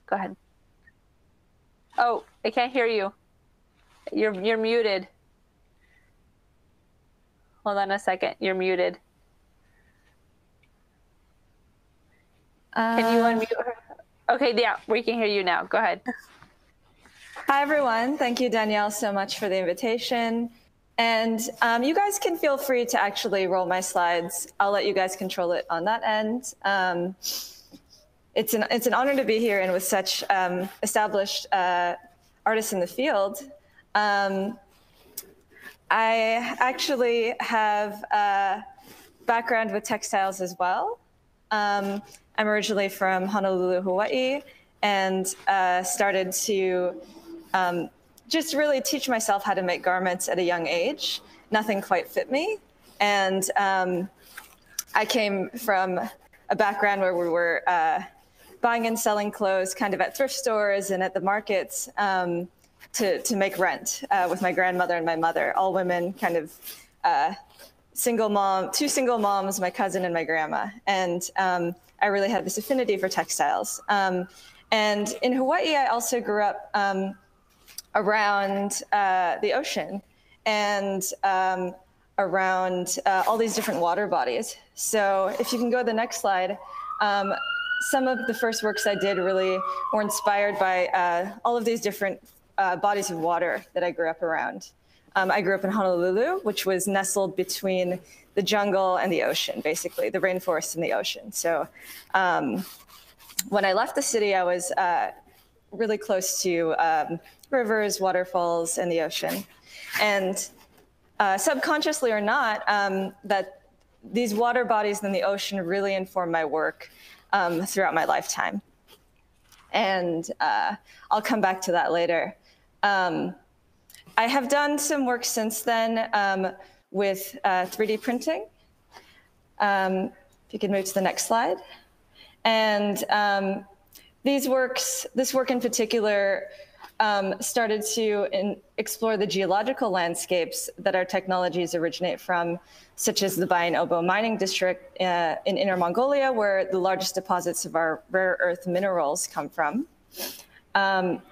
Go ahead. Oh, I can't hear you. You're you're muted. Hold on a second. You're muted. Can you Uh, unmute her? Okay, yeah, we can hear you now. Go ahead. Hi, everyone. Thank you, Danielle, so much for the invitation. And um, you guys can feel free to actually roll my slides. I'll let you guys control it on that end. Um, it's, an, it's an honor to be here and with such um, established uh, artists in the field. Um, I actually have a background with textiles as well. Um, I'm originally from Honolulu, Hawaii, and uh, started to um, just really teach myself how to make garments at a young age. Nothing quite fit me. And um, I came from a background where we were uh, buying and selling clothes kind of at thrift stores and at the markets um, to, to make rent uh, with my grandmother and my mother, all women, kind of uh, single mom, two single moms, my cousin and my grandma. And um, I really had this affinity for textiles. Um, and in Hawaii, I also grew up um, around uh, the ocean and um, around uh, all these different water bodies. So if you can go to the next slide, um, some of the first works I did really were inspired by uh, all of these different uh, bodies of water that I grew up around. Um, I grew up in Honolulu, which was nestled between the jungle and the ocean, basically, the rainforest and the ocean. So um, when I left the city, I was uh, really close to um, rivers, waterfalls, and the ocean. And uh, subconsciously or not, um, that these water bodies and the ocean really inform my work um, throughout my lifetime. And uh, I'll come back to that later. Um, I have done some work since then um, with uh, 3D printing. Um, if you could move to the next slide. And um, these works, this work in particular, um, started to in, explore the geological landscapes that our technologies originate from, such as the Bayan Obo mining district uh, in Inner Mongolia, where the largest deposits of our rare earth minerals come from. Um,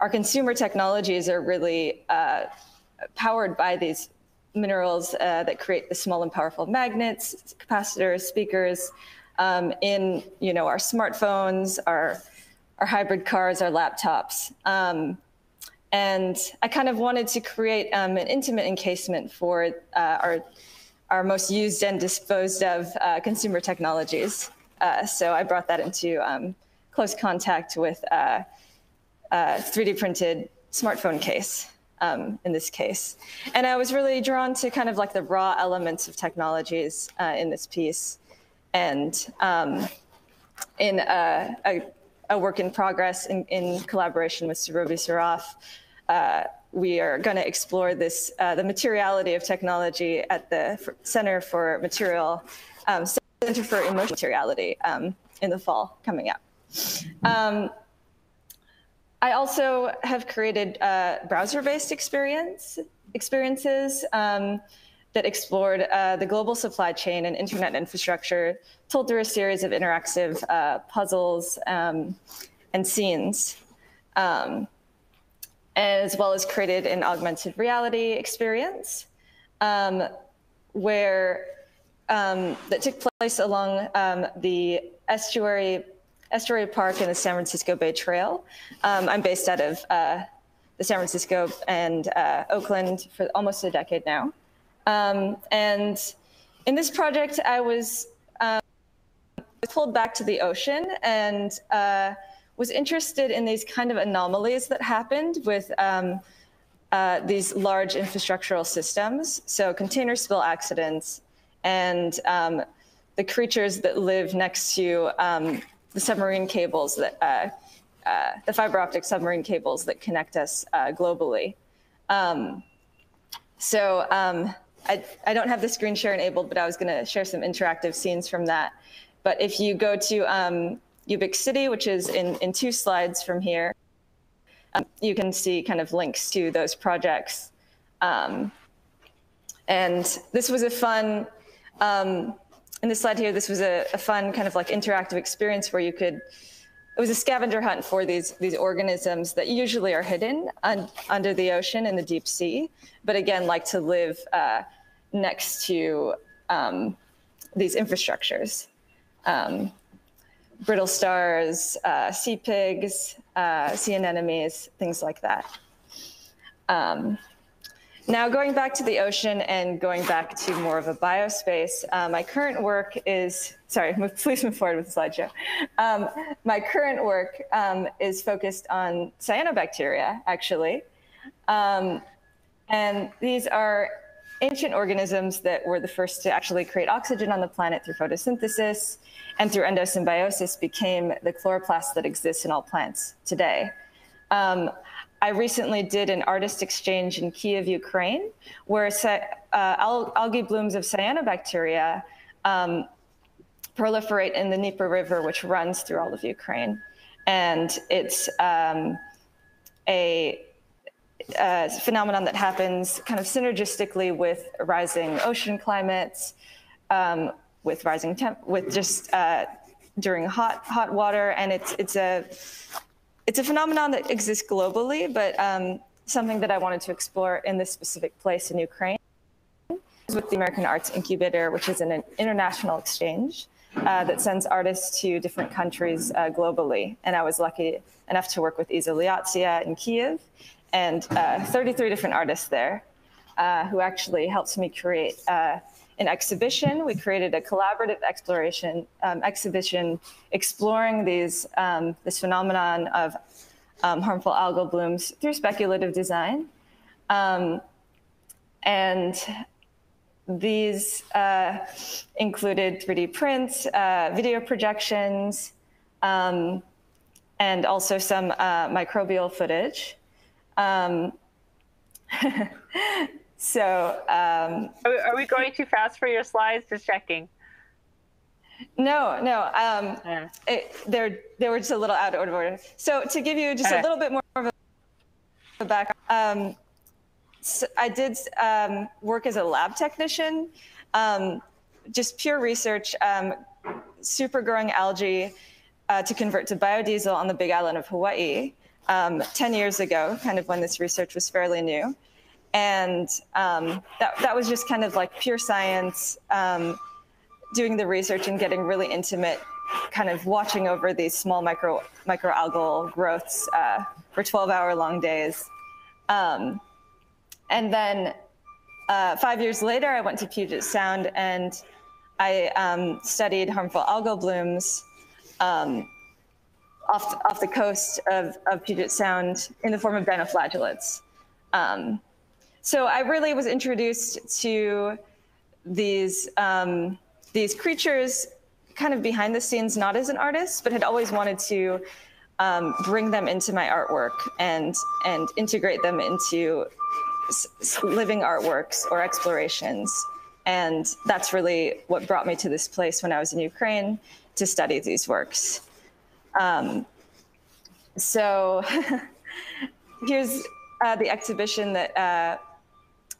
our consumer technologies are really uh, powered by these minerals uh, that create the small and powerful magnets, capacitors, speakers um, in you know our smartphones, our our hybrid cars, our laptops. Um, and I kind of wanted to create um, an intimate encasement for uh, our our most used and disposed of uh, consumer technologies. Uh, so I brought that into um, close contact with uh, uh, 3D printed smartphone case um, in this case. And I was really drawn to kind of like the raw elements of technologies uh, in this piece. And um, in a, a, a, work in progress in, in collaboration with Surabhi Saraf, uh, we are going to explore this, uh, the materiality of technology at the Center for Material, um, Center for Emotional Materiality um, in the fall coming up. Um, I also have created uh, browser-based experience experiences um, that explored uh, the global supply chain and internet infrastructure, told through a series of interactive uh, puzzles um, and scenes, um, as well as created an augmented reality experience. Um, where um, that took place along um, the estuary estuary park and the San Francisco Bay Trail. I'm based out of uh, the San Francisco and uh, Oakland for almost a decade now. Um, and in this project, I was um, pulled back to the ocean and uh, was interested in these kind of anomalies that happened with um, uh, these large infrastructural systems. So container spill accidents and um, the creatures that live next to um, the submarine cables that uh, uh, the fiber optic submarine cables that connect us uh, globally. Um, so um, I, I, don't have the screen share enabled, but I was going to share some interactive scenes from that. But if you go to um, Ubic City, which is in, in two slides from here, um, you can see kind of links to those projects. Um, and this was a fun, um, in this slide here, this was a, a fun kind of like interactive experience where you could it was a scavenger hunt for these these organisms that usually are hidden un, under the ocean in the deep sea, but again like to live uh, next to um, these infrastructures. Um, brittle stars, uh, sea pigs, uh, sea anemones, things like that. Um, now, going back to the ocean and going back to more of a biospace, uh, my current work is, sorry, please move forward with the slideshow. Um, my current work um, is focused on cyanobacteria, actually. Um, and these are ancient organisms that were the first to actually create oxygen on the planet through photosynthesis and through endosymbiosis became the chloroplasts that exist in all plants today. Um, I recently did an artist exchange in Kiev, Ukraine, where uh, algae blooms of cyanobacteria um, proliferate in the Dnieper River, which runs through all of Ukraine. And it's um, a, a, phenomenon that happens kind of synergistically with rising ocean climates, um, with rising temp, with just uh, during hot hot water, and it's it's a it's a phenomenon that exists globally, but um, something that I wanted to explore in this specific place in Ukraine with the American Arts Incubator, which is an international exchange uh, that sends artists to different countries uh, globally. And I was lucky enough to work with Izolyatsia in Kiev and uh, 33 different artists there uh, who actually helped me create uh, an exhibition. We created a collaborative exploration um, exhibition exploring these um, this phenomenon of um, harmful algal blooms through speculative design. Um, and these uh, included 3D prints, uh, video projections, um, and also some uh, microbial footage. Um, So, um, are, we, are, we, going too fast for your slides? Just checking. No, no. Um, yeah. it, they're they were just a little out of order. So to give you just okay. a little bit more of a background, um, so I did um, work as a lab technician, um, just pure research, um, super growing algae uh, to convert to biodiesel on the Big Island of Hawaii. Um, 10 years ago, kind of when this research was fairly new and um, that that was just kind of like pure science, um, doing the research and getting really intimate, kind of watching over these small micro microalgal growths uh, for 12-hour long days, um, and then uh, five years later, I went to Puget Sound and I um, studied harmful algal blooms. Um, off, off the coast of, of Puget Sound in the form of dinoflagellates. Um, so I really was introduced to these um, these creatures kind of behind the scenes, not as an artist, but had always wanted to um, bring them into my artwork and and integrate them into living artworks or explorations. And that's really what brought me to this place when I was in Ukraine to study these works. Um, so here's uh, the exhibition that uh,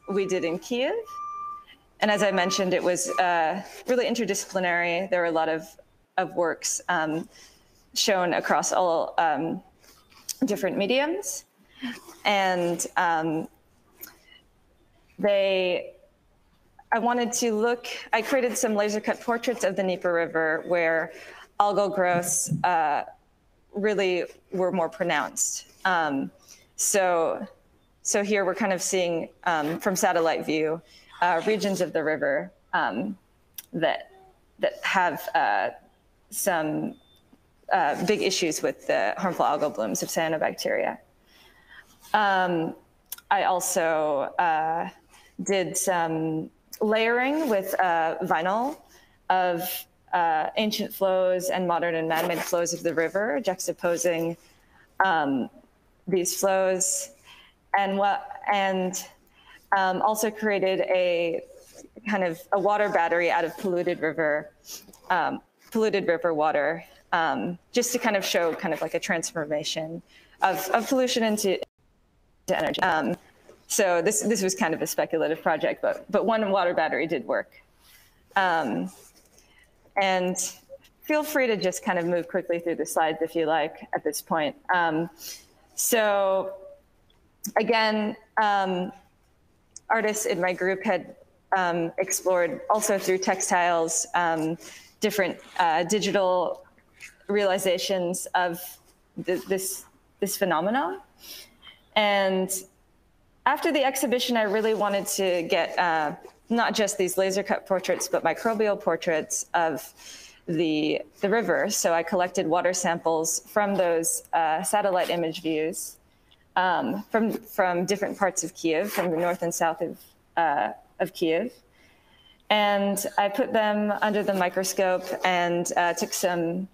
we did in Kiev. And as I mentioned, it was uh, really interdisciplinary. There were a lot of, of works um, shown across all um, different mediums. And um, they, I wanted to look, I created some laser cut portraits of the Dnieper River where algal growths uh, really were more pronounced. Um, so, so here we're kind of seeing um, from satellite view uh, regions of the river um, that that have uh, some uh, big issues with the harmful algal blooms of cyanobacteria. Um, I also uh, did some layering with uh, vinyl of uh, ancient flows and modern and man-made flows of the river, juxtaposing um, these flows, and what and um, also created a kind of a water battery out of polluted river, um, polluted river water, um, just to kind of show kind of like a transformation of, of pollution into, into energy. Um, so this this was kind of a speculative project, but but one water battery did work. And feel free to just kind of move quickly through the slides if you like at this point. Um, so again, um, artists in my group had um, explored also through textiles, um, different uh, digital realizations of th this, this phenomenon. And after the exhibition, I really wanted to get uh, not just these laser cut portraits, but microbial portraits of the, the river. So I collected water samples from those uh, satellite image views um, from, from different parts of Kiev, from the north and south of, uh, of Kiev. And I put them under the microscope and uh, took some,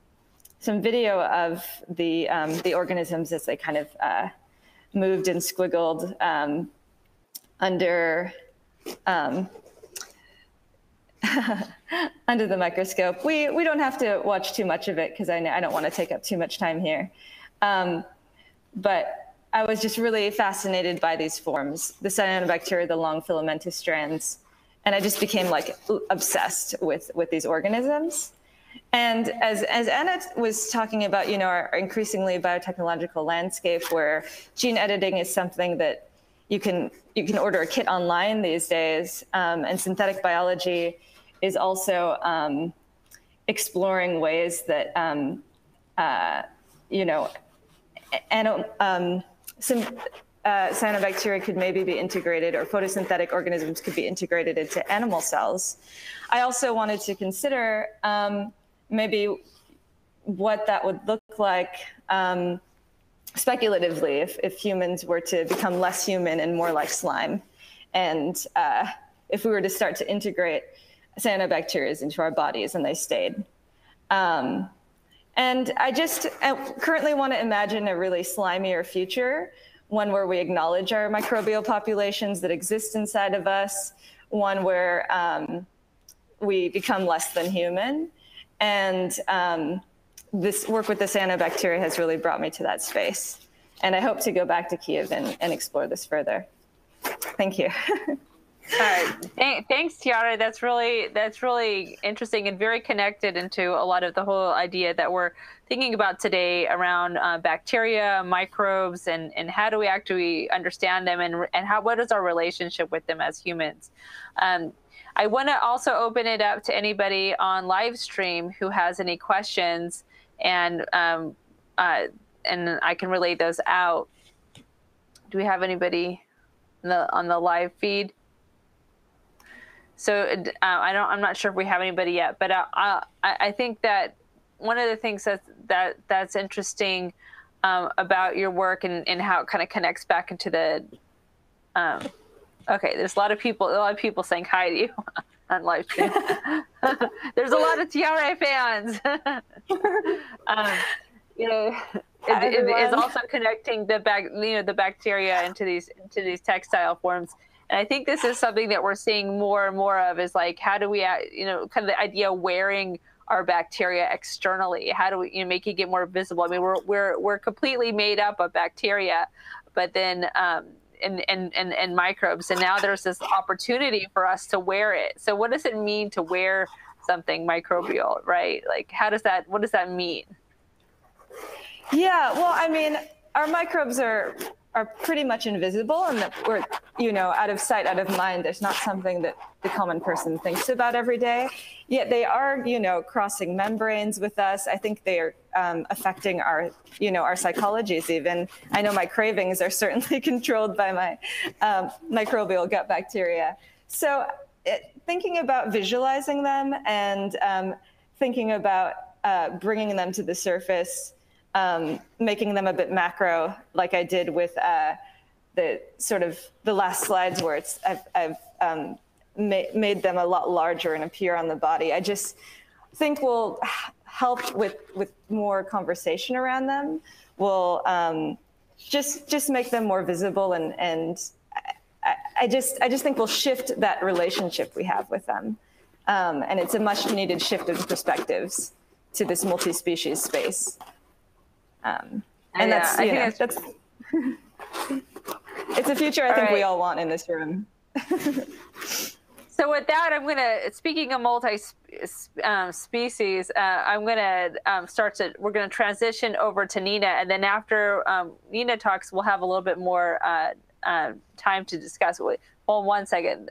some video of the, um, the organisms as they kind of uh, moved and squiggled um, under um, under the microscope. We, we don't have to watch too much of it because I, I don't want to take up too much time here. Um, but I was just really fascinated by these forms, the cyanobacteria, the long filamentous strands. And I just became like obsessed with, with these organisms. And as, as Anna was talking about, you know, our increasingly biotechnological landscape where gene editing is something that you can, you can order a kit online these days, um, and synthetic biology is also um, exploring ways that, um, uh, you know, and, um, some uh, cyanobacteria could maybe be integrated or photosynthetic organisms could be integrated into animal cells. I also wanted to consider um, maybe what that would look like um, speculatively if, if humans were to become less human and more like slime. And uh, if we were to start to integrate cyanobacteria into our bodies and they stayed. Um, and I just I currently want to imagine a really slimier future, one where we acknowledge our microbial populations that exist inside of us, one where um, we become less than human. And um, this work with the cyanobacteria has really brought me to that space. And I hope to go back to Kiev and, and explore this further. Thank you. Right. Thanks, Tiare. That's really that's really interesting and very connected into a lot of the whole idea that we're thinking about today around uh, bacteria, microbes, and and how do we actually understand them and and how what is our relationship with them as humans. Um, I want to also open it up to anybody on live stream who has any questions, and um, uh, and I can relay those out. Do we have anybody the, on the live feed? So uh, I don't. I'm not sure if we have anybody yet, but uh, I, I think that one of the things that that that's interesting um, about your work and, and how it kind of connects back into the. Um, okay, there's a lot of people. A lot of people saying hi to you on live stream. there's a lot of Tiare fans. um, you know, it, it is also connecting the back, you know, the bacteria into these into these textile forms and I think this is something that we're seeing more and more of is like, how do we, you know, kind of the idea of wearing our bacteria externally? How do we you know, make it get more visible? I mean, we're, we're, we're completely made up of bacteria, but then, um, and, and, and, and microbes. And now there's this opportunity for us to wear it. So what does it mean to wear something microbial, right? Like, how does that, what does that mean? Yeah, well, I mean, our microbes are are pretty much invisible and that we're, you know, out of sight, out of mind. There's not something that the common person thinks about every day. Yet they are, you know, crossing membranes with us. I think they are um, affecting our, you know, our psychologies even. I know my cravings are certainly controlled by my um, microbial gut bacteria. So it, thinking about visualizing them and um, thinking about uh, bringing them to the surface um, making them a bit macro, like I did with uh, the sort of the last slides where it's I've, I've um, ma made them a lot larger and appear on the body. I just think will help with with more conversation around them. Will um, just just make them more visible and and I, I, just I just think we'll shift that relationship we have with them. Um, and it's a much needed shift of perspectives to this multi-species space. Um, and yeah, that's, you know, that's, it's a future I think right. we all want in this room. so with that, I'm going to, speaking of multi-species, um, uh, I'm going to um, start to, we're going to transition over to Nina. And then after um, Nina talks, we'll have a little bit more uh, uh, time to discuss. Well, one second.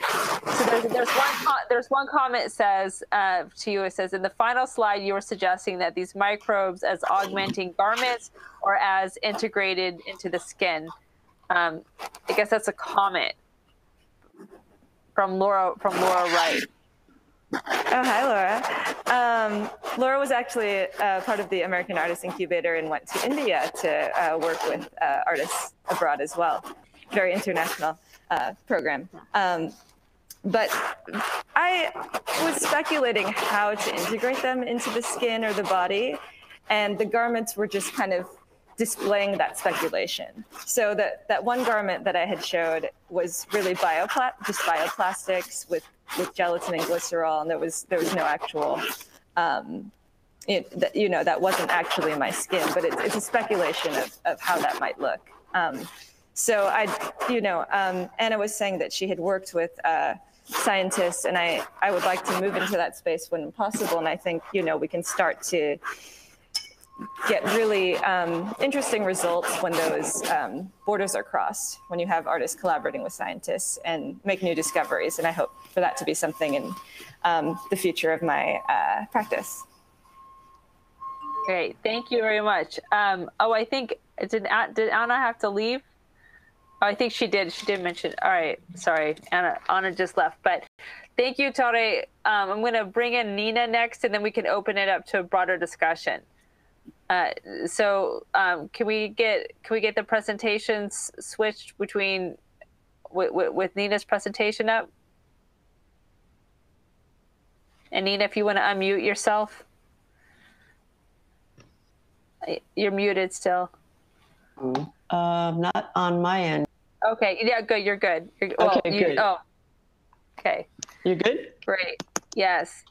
So there's, there's one there's one comment says uh, to you. It says in the final slide you were suggesting that these microbes as augmenting garments or as integrated into the skin. Um, I guess that's a comment from Laura from Laura Wright. Oh, hi, Laura. Um, Laura was actually uh, part of the American Artist Incubator and went to India to uh, work with uh, artists abroad as well. Very international uh, program. Um, but I was speculating how to integrate them into the skin or the body, and the garments were just kind of displaying that speculation. So that that one garment that I had showed was really biopla- just bioplastics with with gelatin and glycerol, and there was there was no actual. Um, it, that, you know that wasn't actually my skin, but it's, it's a speculation of, of how that might look. Um, so I, you know, um, Anna was saying that she had worked with uh, scientists, and I, I would like to move into that space when possible. And I think, you know, we can start to get really um, interesting results when those um, borders are crossed, when you have artists collaborating with scientists and make new discoveries. And I hope for that to be something in um, the future of my uh, practice. Great, thank you very much. Um, oh, I think did did Anna have to leave? I think she did. She did mention. All right, sorry, Anna. Anna just left, but thank you, Tore. Um, I'm going to bring in Nina next, and then we can open it up to a broader discussion. Uh, so, um, can we get can we get the presentations switched between with, with, with Nina's presentation up? And Nina, if you want to unmute yourself, you're muted still. Um, not on my end. Okay. Yeah. Good. You're good. You're, well, okay. You, good. Oh. Okay. You're good. Great. Yes.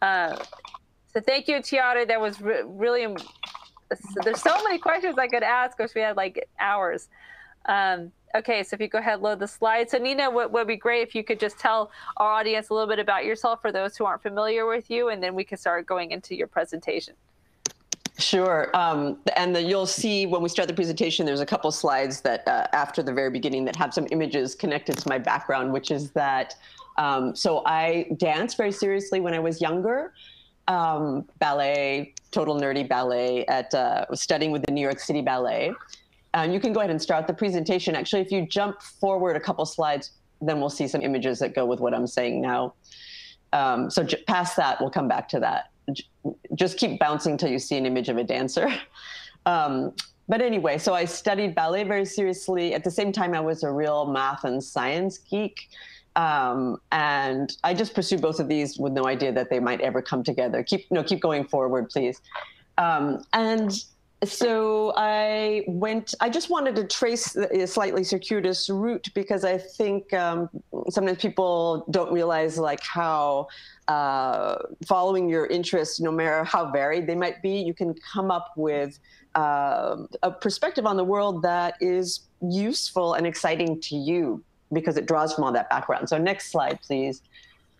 Uh, so thank you, Tiare. That was re- really. There's so many questions I could ask. Because we had like hours. Um, okay, so if you go ahead, load the slide. So Nina, what would be great if you could just tell our audience a little bit about yourself for those who aren't familiar with you, and then we can start going into your presentation. Sure. Um, and the, you'll see when we start the presentation, there's a couple slides that uh, after the very beginning that have some images connected to my background, which is that, um, so I danced very seriously when I was younger. Um, ballet, total nerdy ballet at uh, studying with the New York City Ballet. And you can go ahead and start the presentation. Actually, if you jump forward a couple slides, then we'll see some images that go with what I'm saying now. Um, so past that, we'll come back to that just keep bouncing till you see an image of a dancer. Um, but anyway, so I studied ballet very seriously. At the same time, I was a real math and science geek. Um, and I just pursued both of these with no idea that they might ever come together. Keep no, keep going forward, please. Um, and so I went, I just wanted to trace a slightly circuitous route because I think um, sometimes people don't realize like how uh, following your interests, no matter how varied they might be, you can come up with uh, a perspective on the world that is useful and exciting to you because it draws from all that background. So next slide, please.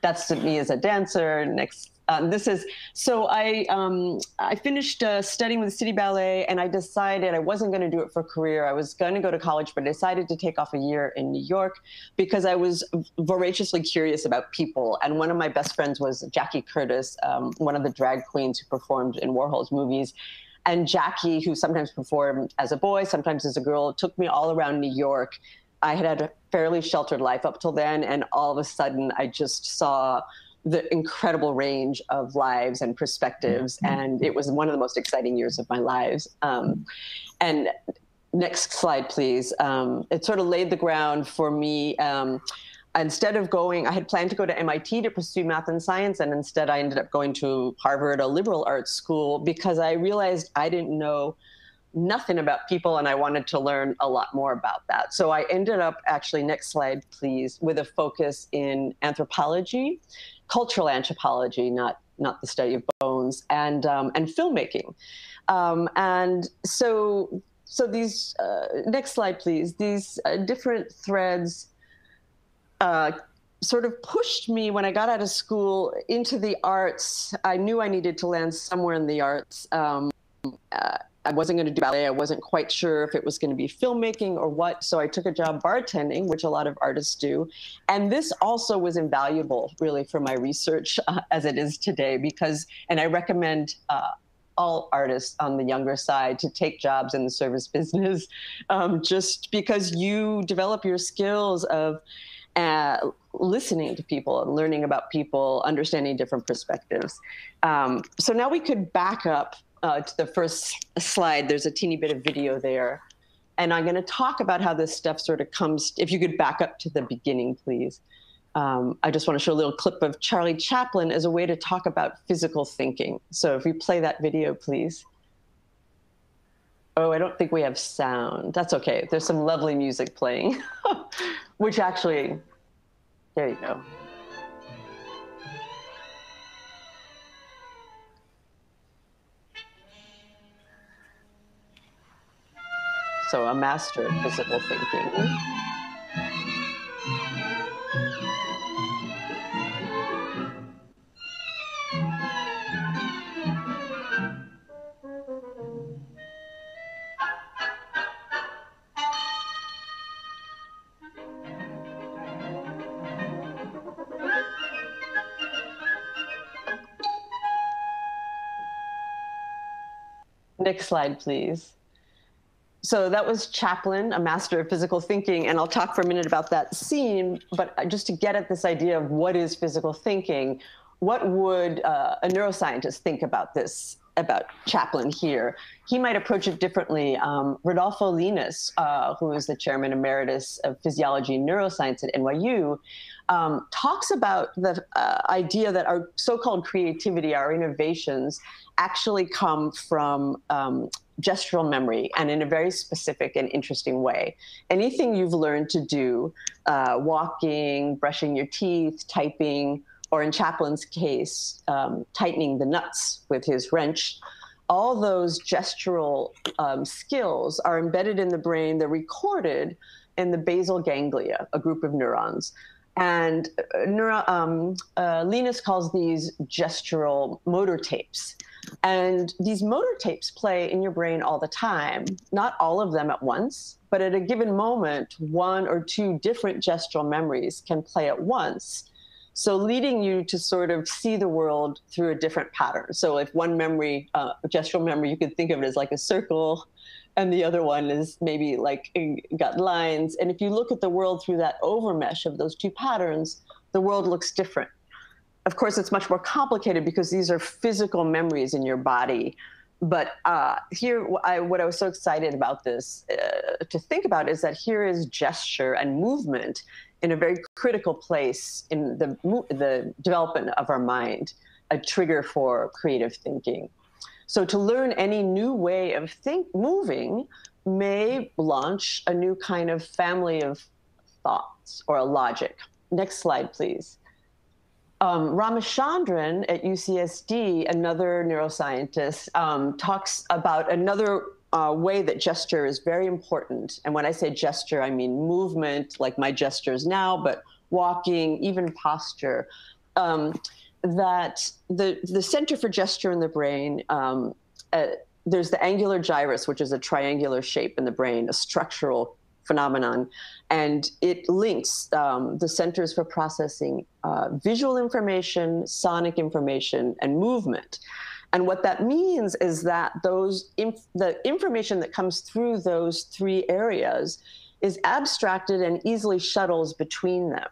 that's me as a dancer. Next um, this is so I um, I finished uh, studying with the City Ballet, and I decided I wasn't going to do it for career. I was going to go to college, but I decided to take off a year in New York because I was voraciously curious about people. And one of my best friends was Jackie Curtis, um, one of the drag queens who performed in Warhol's movies. And Jackie, who sometimes performed as a boy, sometimes as a girl, took me all around New York. I had had a fairly sheltered life up till then, and all of a sudden, I just saw the incredible range of lives and perspectives. Mm-hmm. And it was one of the most exciting years of my lives. Um, and next slide, please. Um, it sort of laid the ground for me. Um, instead of going, I had planned to go to MIT to pursue math and science, and instead I ended up going to Harvard, a liberal arts school, because I realized I didn't know nothing about people and I wanted to learn a lot more about that. So I ended up actually, next slide, please, with a focus in anthropology cultural anthropology, not not the study of bones, and um, and filmmaking. Um, and so so these uh, next slide, please. These uh, different threads. Uh, sort of pushed me when I got out of school into the arts. I knew I needed to land somewhere in the arts. Um, uh, I wasn't going to do ballet. I wasn't quite sure if it was going to be filmmaking or what. So I took a job bartending, which a lot of artists do. And this also was invaluable, really, for my research uh, as it is today, because, and I recommend uh, all artists on the younger side to take jobs in the service business, um, just because you develop your skills of uh, listening to people and learning about people, understanding different perspectives. Um, so now we could back up uh, to the first slide, there's a teeny bit of video there. And I'm going to talk about how this stuff sort of comes. If you could back up to the beginning, please. Um, I just want to show a little clip of Charlie Chaplin as a way to talk about physical thinking. So if you play that video, please. Oh, I don't think we have sound. That's okay. There's some lovely music playing, which actually, there you go. So a master of physical thinking. Next slide, please so that was Chaplin, a master of physical thinking, and I'll talk for a minute about that scene. But just to get at this idea of what is physical thinking, what would uh, a neuroscientist think about this? About Chaplin here, he might approach it differently. Um, Rodolfo Llinás, uh, who is the chairman emeritus of physiology and neuroscience at NYU, um, talks about the uh, idea that our so-called creativity, our innovations, actually come from um, gestural memory and in a very specific and interesting way. Anything you've learned to do, uh, walking, brushing your teeth, typing, or in Chaplin's case, um, tightening the nuts with his wrench, all those gestural um, skills are embedded in the brain. They're recorded in the basal ganglia, a group of neurons. And uh, neuro, um, uh, Llinás calls these gestural motor tapes. And these motor tapes play in your brain all the time, not all of them at once, but at a given moment, one or two different gestural memories can play at once. So, leading you to sort of see the world through a different pattern. So, if one memory, uh, gestural memory, you could think of it as like a circle, and the other one is maybe like got lines. And if you look at the world through that overmesh of those two patterns, the world looks different of course, it's much more complicated because these are physical memories in your body. But uh, here, I, what I was so excited about this uh, to think about is that here is gesture and movement in a very critical place in the, the development of our mind, a trigger for creative thinking. So to learn any new way of think moving may launch a new kind of family of thoughts or a logic. Next slide, please. Um, Ramachandran at UCSD, another neuroscientist, um, talks about another uh, way that gesture is very important. And when I say gesture, I mean movement, like my gestures now, but walking, even posture. um, that the the center for gesture in the brain. Um, uh, there's the angular gyrus, which is a triangular shape in the brain, a structural phenomenon, and it links um, the centers for processing uh, visual information, sonic information, and movement. And what that means is that those inf- the information that comes through those three areas is abstracted and easily shuttles between them.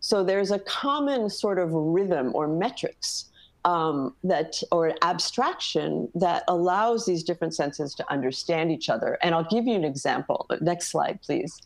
So there's a common sort of rhythm or metrics um, that or abstraction that allows these different senses to understand each other. And I'll give you an example. Next slide, please.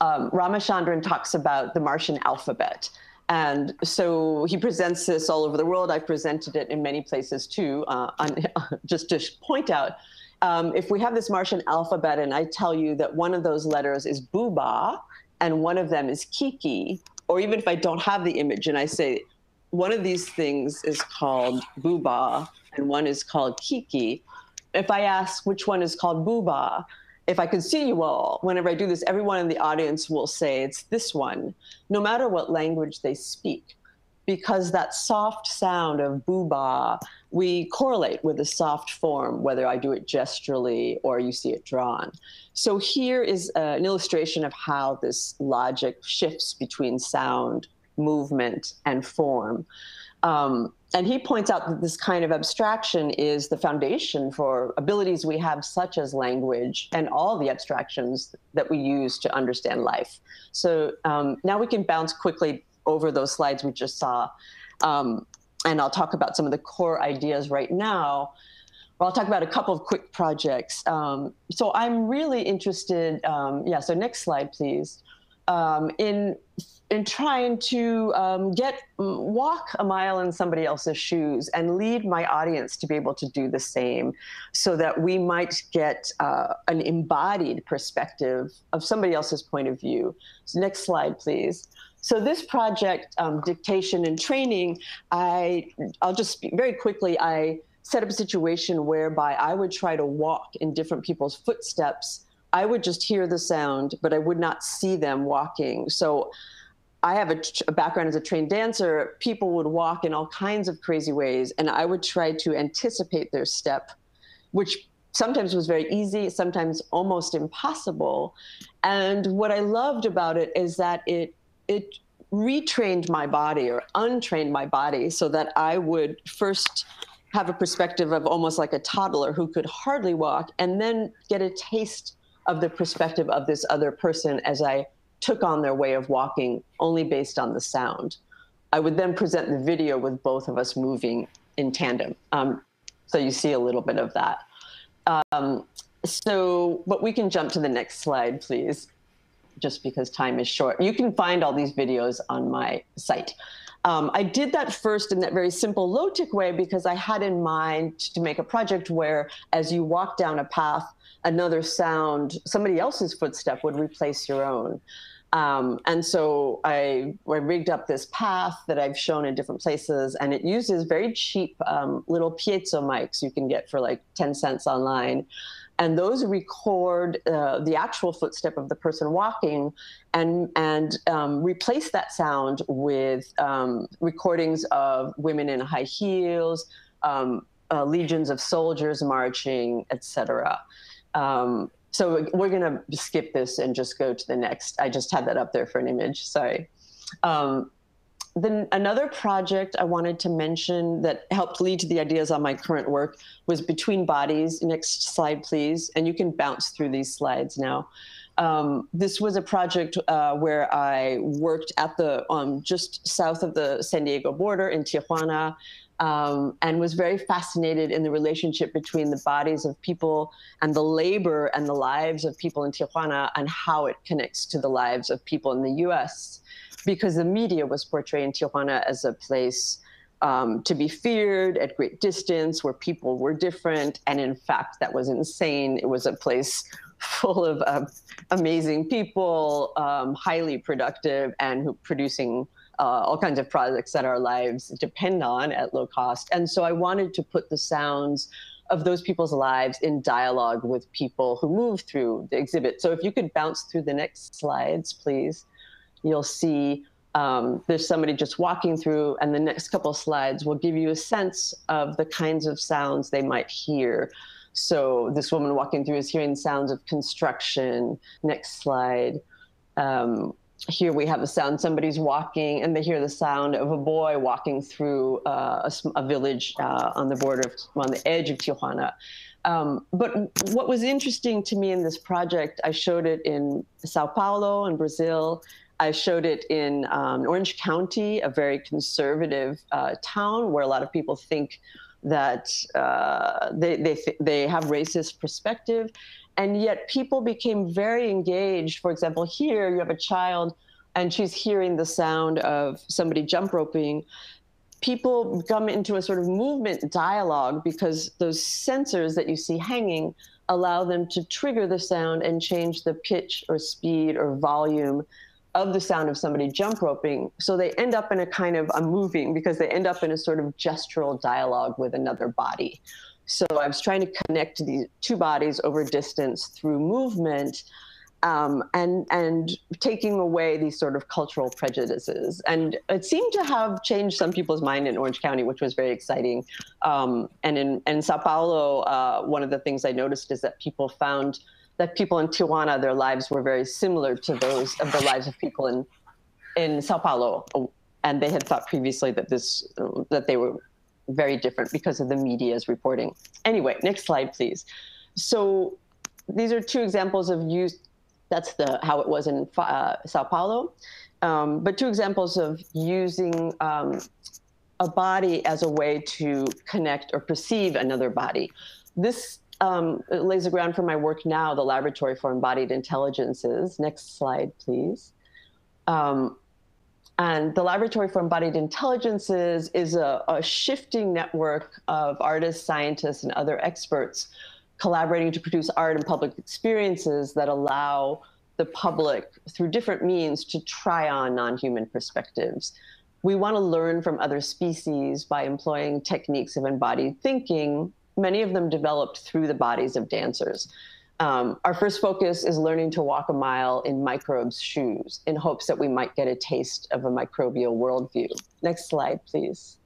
Um, Ramachandran talks about the Martian alphabet. And so he presents this all over the world. I've presented it in many places too. Uh, on, just to point out, um, if we have this Martian alphabet and I tell you that one of those letters is Bouba and one of them is Kiki, or even if I don't have the image and I say one of these things is called Bouba and one is called Kiki, if I ask which one is called Bouba, if I could see you all, whenever I do this, everyone in the audience will say it's this one, no matter what language they speak, because that soft sound of booba, we correlate with a soft form, whether I do it gesturally or you see it drawn. So here is uh, an illustration of how this logic shifts between sound, movement, and form. Um, and he points out that this kind of abstraction is the foundation for abilities we have, such as language and all the abstractions that we use to understand life. So um, now we can bounce quickly over those slides we just saw. Um, and I'll talk about some of the core ideas right now. Well, I'll talk about a couple of quick projects. Um, so I'm really interested, um, yeah, so next slide, please, um, in in trying to um, get mm, walk a mile in somebody else's shoes and lead my audience to be able to do the same so that we might get uh, an embodied perspective of somebody else's point of view. So next slide please. So this project um, dictation and training i i'll just very quickly i set up a situation whereby i would try to walk in different people's footsteps. I would just hear the sound but i would not see them walking. So I have a, a, background as a trained dancer. People would walk in all kinds of crazy ways, and I would try to anticipate their step, which sometimes was very easy, sometimes almost impossible. And what I loved about it is that it it retrained my body or untrained my body so that I would first have a perspective of almost like a toddler who could hardly walk, and then get a taste of the perspective of this other person as I took on their way of walking only based on the sound. I would then present the video with both of us moving in tandem. Um, so you see a little bit of that. Um, so, but we can jump to the next slide, please, just because time is short. You can find all these videos on my site. Um, I did that first in that very simple low-tech way because I had in mind to make a project where as you walk down a path, another sound, somebody else's footstep would replace your own. Um, and so I, I, rigged up this path that I've shown in different places, and it uses very cheap um, little piezo mics you can get for like 10 cents online. And those record uh, the actual footstep of the person walking and, and um, replace that sound with um, recordings of women in high heels, um, uh, legions of soldiers marching, etc. Um, so we're going to skip this and just go to the next. I just had that up there for an image. Sorry. Um, then another project I wanted to mention that helped lead to the ideas on my current work was Between Bodies. Next slide, please. And you can bounce through these slides now. Um, this was a project uh, where I worked at the um, just south of the San Diego border in Tijuana um, and was very fascinated in the relationship between the bodies of people and the labor and the lives of people in Tijuana and how it connects to the lives of people in the US. Because the media was portraying Tijuana as a place um, to be feared at great distance where people were different. And in fact, that was insane. It was a place full of uh, amazing people, um, highly productive, and who producing uh, all kinds of projects that our lives depend on at low cost. And so I wanted to put the sounds of those people's lives in dialogue with people who move through the exhibit. So if you could bounce through the next slides, please, you'll see Um, there's somebody just walking through, and the next couple slides will give you a sense of the kinds of sounds they might hear. So this woman walking through is hearing sounds of construction. Next slide. Um, here we have a sound somebody's walking and they hear the sound of a boy walking through uh, a, a, village uh, on the border of, on the edge of tijuana. Um, but what was interesting to me in this project i showed it in sao paulo in brazil. I showed it in um, orange county a very conservative uh, town where a lot of people think that uh, they, they, they have racist perspective and yet people became very engaged. For example, here you have a child and she's hearing the sound of somebody jump roping. People come into a sort of movement dialogue because those sensors that you see hanging allow them to trigger the sound and change the pitch or speed or volume of the sound of somebody jump roping. So they end up in a kind of a moving because they end up in a sort of gestural dialogue with another body. So I was trying to connect these two bodies over distance through movement. Um, and and taking away these sort of cultural prejudices. And it seemed to have changed some people's mind in Orange County, which was very exciting. Um, and in, in Sao Paulo, uh, one of the things I noticed is that people found that people in Tijuana, their lives were very similar to those of the lives of people in in Sao Paulo. And they had thought previously that this that they were very different because of the media's reporting. Anyway, next slide, please. So these are two examples of use. That's the how it was in uh, Sao Paulo. Um, but two examples of using um, a body as a way to connect or perceive another body. This um, lays the ground for my work now, the Laboratory for Embodied Intelligences. Next slide, please. Um, and the Laboratory for Embodied Intelligences is a, a, shifting network of artists, scientists, and other experts collaborating to produce art and public experiences that allow the public, through different means, to try on non human perspectives. We want to learn from other species by employing techniques of embodied thinking, many of them developed through the bodies of dancers. Um, our first focus is learning to walk a mile in microbes' shoes in hopes that we might get a taste of a microbial worldview. Next slide, please.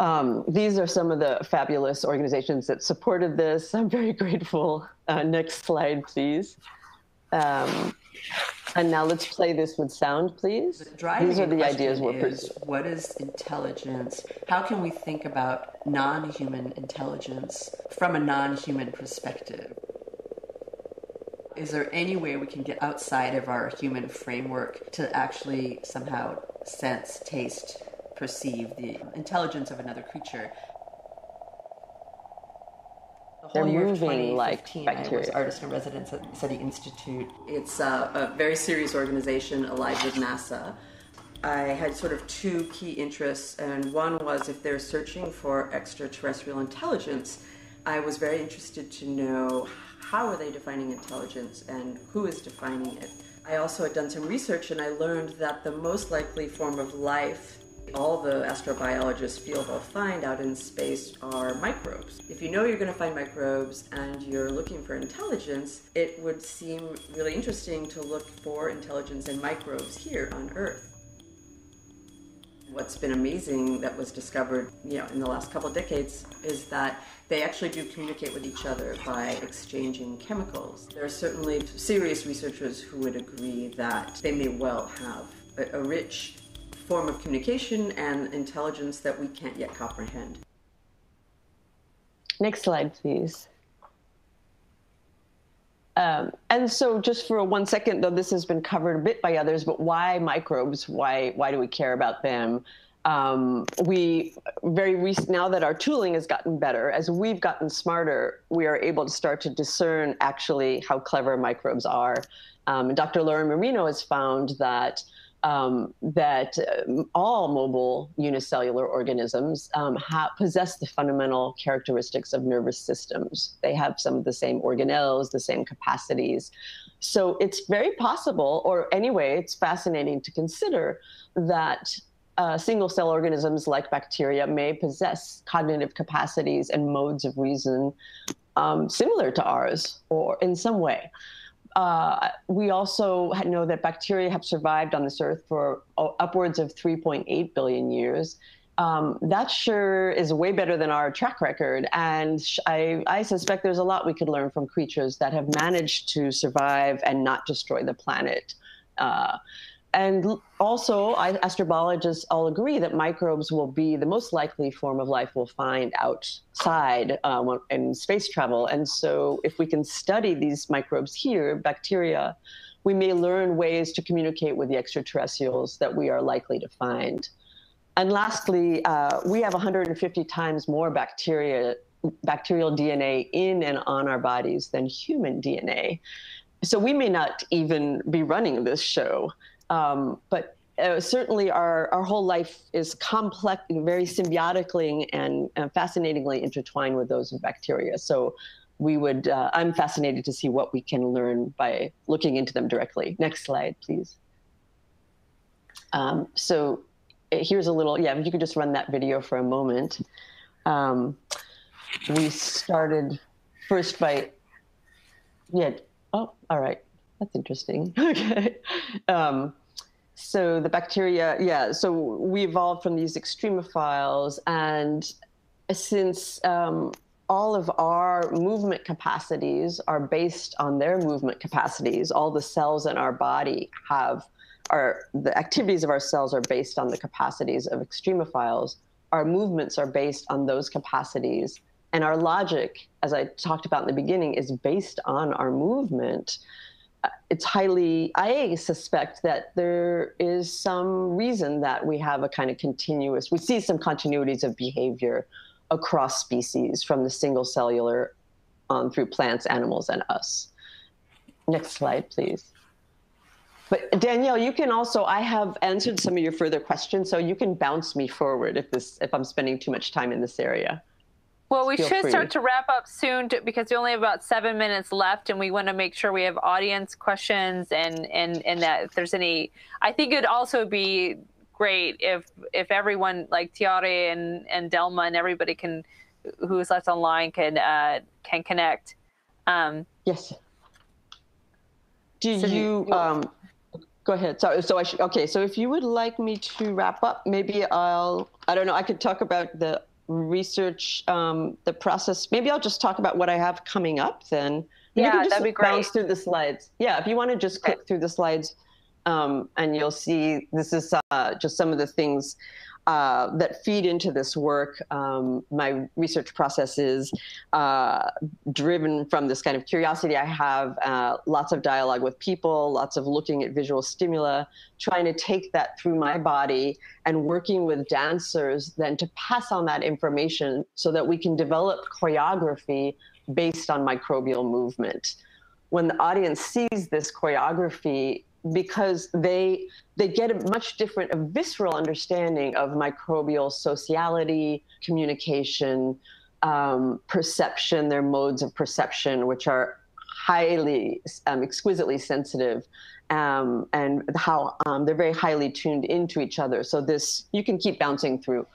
Um, these are some of the fabulous organizations that supported this. I'm very grateful. Uh, next slide, please. Um, and now let's play this with sound, please. The These are the ideas we're is, What is intelligence? How can we think about non human intelligence from a non human perspective? Is there any way we can get outside of our human framework to actually somehow sense, taste, perceive the intelligence of another creature the whole They're year of 2015, like I was artist in residence at SETI Institute. It's a, a very serious organization allied with NASA. I had sort of two key interests, and one was if they're searching for extraterrestrial intelligence, I was very interested to know how are they defining intelligence and who is defining it. I also had done some research and I learned that the most likely form of life all the astrobiologists feel they'll find out in space are microbes. If you know you're going to find microbes and you're looking for intelligence, it would seem really interesting to look for intelligence in microbes here on Earth. What's been amazing that was discovered, you know, in the last couple of decades is that they actually do communicate with each other by exchanging chemicals. There are certainly serious researchers who would agree that they may well have a, a rich form of communication and intelligence that we can't yet comprehend. Next slide, please. Um, and so just for one second, though this has been covered a bit by others, but why microbes? Why, why do we care about them? Um, we very recent now that our tooling has gotten better, as we've gotten smarter, we are able to start to discern actually how clever microbes are. Um, Dr. Lauren Marino has found that um, that um, all mobile unicellular organisms um, ha- possess the fundamental characteristics of nervous systems. They have some of the same organelles, the same capacities. So it's very possible, or anyway, it's fascinating to consider that uh, single cell organisms like bacteria may possess cognitive capacities and modes of reason um, similar to ours or in some way. Uh, we also know that bacteria have survived on this earth for upwards of 3.8 billion years. Um, that sure is way better than our track record. And I, I, suspect there's a lot we could learn from creatures that have managed to survive and not destroy the planet. Uh, and also, I, astrobiologists all agree that microbes will be the most likely form of life we'll find outside um, in space travel. And so, if we can study these microbes here, bacteria, we may learn ways to communicate with the extraterrestrials that we are likely to find. And lastly, uh, we have 150 times more bacteria, bacterial DNA in and on our bodies than human DNA. So we may not even be running this show. Um, but uh, certainly our, our whole life is complex, very symbiotically and, and fascinatingly intertwined with those of bacteria. So we would, uh, I'm fascinated to see what we can learn by looking into them directly. Next slide, please. Um, so uh, here's a little, yeah, if you could just run that video for a moment. Um, we started first by, yeah, oh, all right. That's interesting. okay. Um, so the bacteria, yeah. So we evolved from these extremophiles, and since um, all of our movement capacities are based on their movement capacities, all the cells in our body have are the activities of our cells are based on the capacities of extremophiles. Our movements are based on those capacities. And our logic, as I talked about in the beginning, is based on our movement it's highly, I suspect that there is some reason that we have a kind of continuous, we see some continuities of behavior across species from the single cellular on through plants, animals, and us. Next slide, please. But Danielle, you can also, I have answered some of your further questions, so you can bounce me forward if this, if I'm spending too much time in this area. Well, we should free. start to wrap up soon to, because we only have about seven minutes left, and we want to make sure we have audience questions and and and that if there's any, I think it'd also be great if if everyone like Tiare and and Delma and everybody can who's left online can uh, can connect. Um, yes. Do so you? Um, go ahead. So, so I should, okay. So, if you would like me to wrap up, maybe I'll. I don't know. I could talk about the research um, the process. Maybe I'll just talk about what I have coming up then. Yeah, that'd be great. Bounce through the slides. Yeah, if you want to just click through the slides, um, and you'll see this is uh, just some of the things uh, that feed into this work. Um, my research process is uh, driven from this kind of curiosity I have, uh, lots of dialogue with people, lots of looking at visual stimuli, trying to take that through my body and working with dancers then to pass on that information so that we can develop choreography based on microbial movement. When the audience sees this choreography, because they they get a much different, a visceral understanding of microbial sociality, communication, um, perception, their modes of perception, which are highly, um, exquisitely sensitive, um, and how um, they're very highly tuned into each other. So this you can keep bouncing through.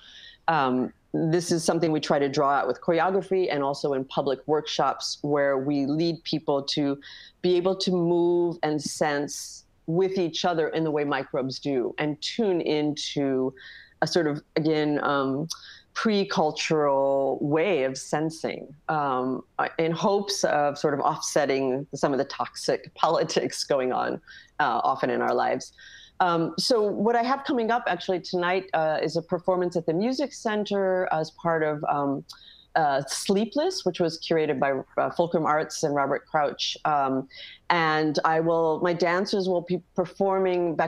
Um, this is something we try to draw out with choreography and also in public workshops where we lead people to be able to move and sense with each other in the way microbes do and tune into a sort of, again, um, pre-cultural way of sensing um, in hopes of sort of offsetting some of the toxic politics going on uh, often in our lives. Um, so what I have coming up actually tonight uh, is a performance at the Music Center as part of um, uh, Sleepless, which was curated by uh, Fulcrum Arts and Robert Crouch. Um, and I will, my dancers will be performing uh,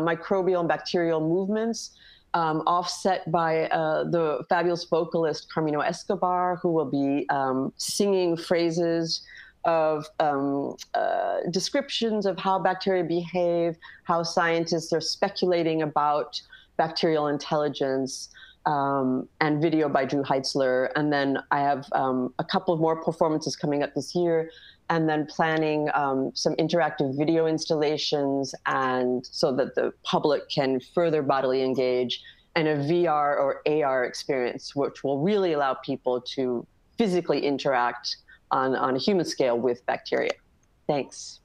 microbial and bacterial movements, um, offset by uh, the fabulous vocalist Carmina Escobar, who will be um, singing phrases of um, uh, descriptions of how bacteria behave, how scientists are speculating about bacterial intelligence um, and video by Drew Heitzler. And then I have um, a couple of more performances coming up this year, and then planning um, some interactive video installations, and so that the public can further bodily engage, and a VR or AR experience, which will really allow people to physically interact on, on a human scale with bacteria. Thanks.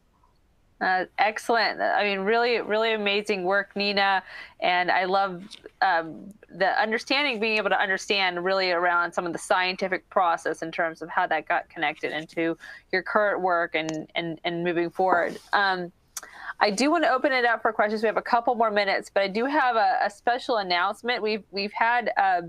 Uh, excellent. I mean, really, really amazing work, Nina. And I love um, the understanding, being able to understand really around some of the scientific process in terms of how that got connected into your current work and and, and moving forward. Um, I do want to open it up for questions. We have a couple more minutes, but I do have a, a special announcement. We've we've had uh,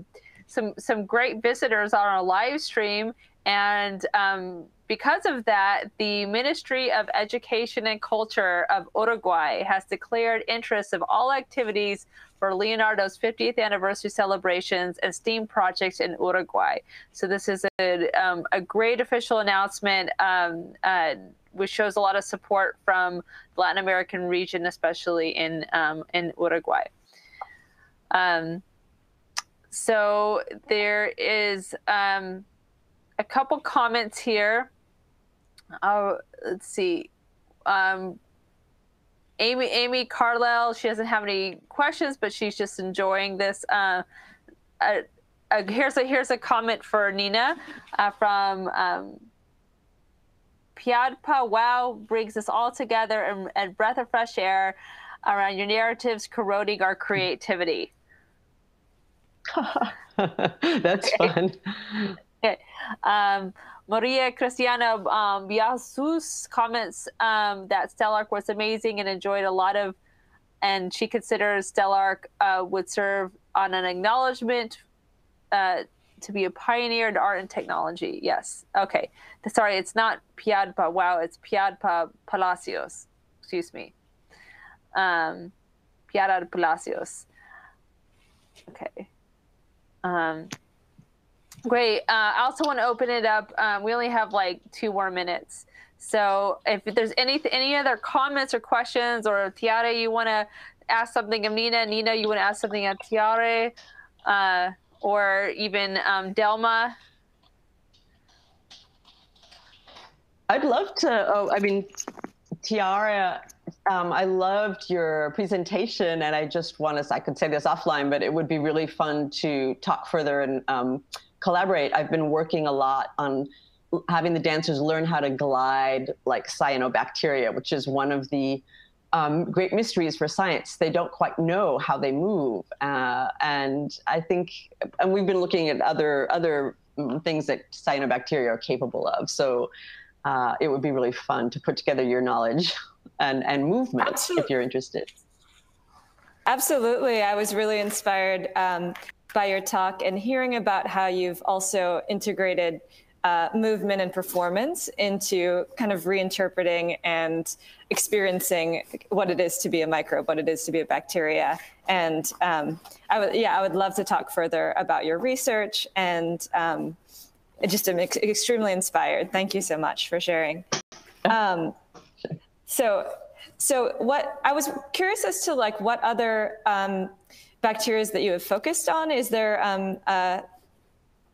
some some great visitors on our live stream, and um, because of that, the Ministry of Education and Culture of Uruguay has declared interest of all activities for Leonardo's 50th anniversary celebrations and STEAM projects in Uruguay. So this is a, um, a great official announcement. Um, uh, which shows a lot of support from the Latin American region, especially in um, in Uruguay. Um, so there is um, a couple comments here. Uh, let's see. Um, Amy Amy Carlisle, she doesn't have any questions, but she's just enjoying this. Uh, uh, uh, here's a here's a comment for Nina uh, from um, Piadpa. Wow, brings us all together and, and breath of fresh air around your narratives corroding our creativity. That's fun. Um, Maria Cristiana um, Biazus comments um, that Stelarc was amazing and enjoyed a lot of, and she considers Stelarc uh, would serve on an acknowledgement uh, to be a pioneer in art and technology. Yes. Okay. Sorry, it's not Piadpa. Wow, it's Piadpa Palacios. Excuse me. Um, Piadpa Palacios. Okay. Um, Great. Uh, I also want to open it up. Um, we only have like two more minutes. So if there's any any other comments or questions, or Tiare, you want to ask something of Nina, Nina, you want to ask something of Tiare, uh, or even um, Delma. I'd love to. Oh, I mean, Tiare, um, I loved your presentation, and I just want to. I could say this offline, but it would be really fun to talk further and. Um, collaborate, I've been working a lot on having the dancers learn how to glide like cyanobacteria, which is one of the um, great mysteries for science. They don't quite know how they move, uh, and I think, and we've been looking at other other things that cyanobacteria are capable of. So uh, it would be really fun to put together your knowledge and and movement Absolutely. if you're interested. Absolutely, I was really inspired. Um, by your talk and hearing about how you've also integrated uh, movement and performance into kind of reinterpreting and experiencing what it is to be a microbe, what it is to be a bacteria. And um, I would, yeah, I would love to talk further about your research and um, just am ex- extremely inspired. Thank you so much for sharing. Um, so, so what I was curious as to like what other um, bacteria that you have focused on? Is there, um, uh,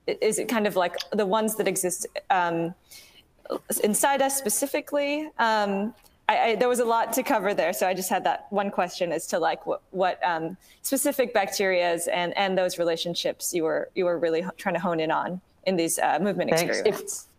is it kind of like the ones that exist um, inside us specifically? Um, I, I, there was a lot to cover there, so I just had that one question as to like what, what um, specific bacterias and, and those relationships you were you were really trying to hone in on in these uh, movement Thanks. experiments. If,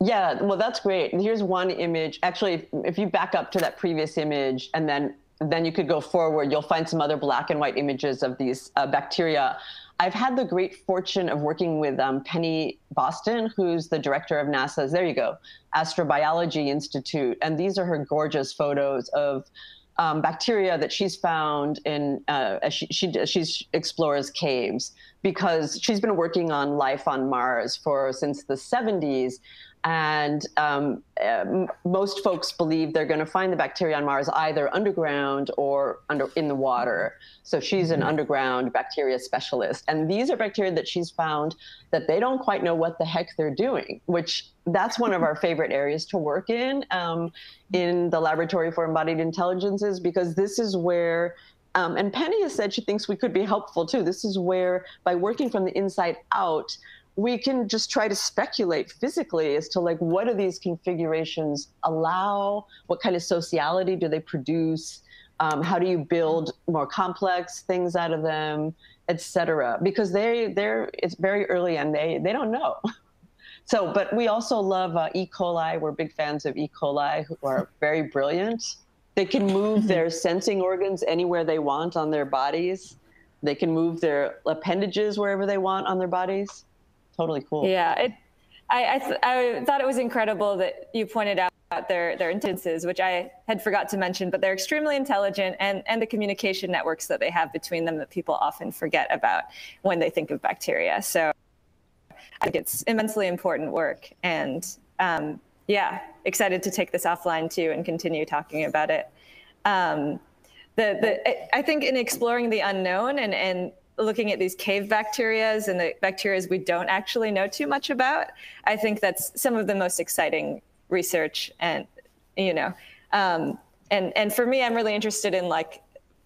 yeah, well, that's great. Here's one image. Actually, if you back up to that previous image and then then you could go forward, you'll find some other black and white images of these uh, bacteria. I've had the great fortune of working with um, Penny Boston, who's the director of NASA's, there you go, Astrobiology Institute. And these are her gorgeous photos of um, bacteria that she's found in, uh, as she, she, she explores caves because she's been working on life on Mars for since the 70s and um, uh, most folks believe they're going to find the bacteria on Mars either underground or under in the water. So she's an mm-hmm. underground bacteria specialist, and these are bacteria that she's found that they don't quite know what the heck they're doing. Which that's one of our favorite areas to work in um, in the laboratory for embodied intelligences because this is where um, and Penny has said she thinks we could be helpful too. This is where, by working from the inside out, we can just try to speculate physically as to like what do these configurations allow what kind of sociality do they produce um, how do you build more complex things out of them etc because they they're it's very early and they they don't know so, but we also love uh, E. coli. We're big fans of E. coli, who are very brilliant. They can move their sensing organs anywhere they want on their bodies. They can move their appendages wherever they want on their bodies. Totally cool. Yeah, it, I I, th- I thought it was incredible that you pointed out their their instances, which I had forgot to mention, but they're extremely intelligent and and the communication networks that they have between them that people often forget about when they think of bacteria. So I think it's immensely important work, and um, yeah, excited to take this offline too and continue talking about it. Um, the the I think in exploring the unknown and and looking at these cave bacterias and the bacterias we don't actually know too much about, I think that's some of the most exciting research and you know um, and and for me i'm really interested in like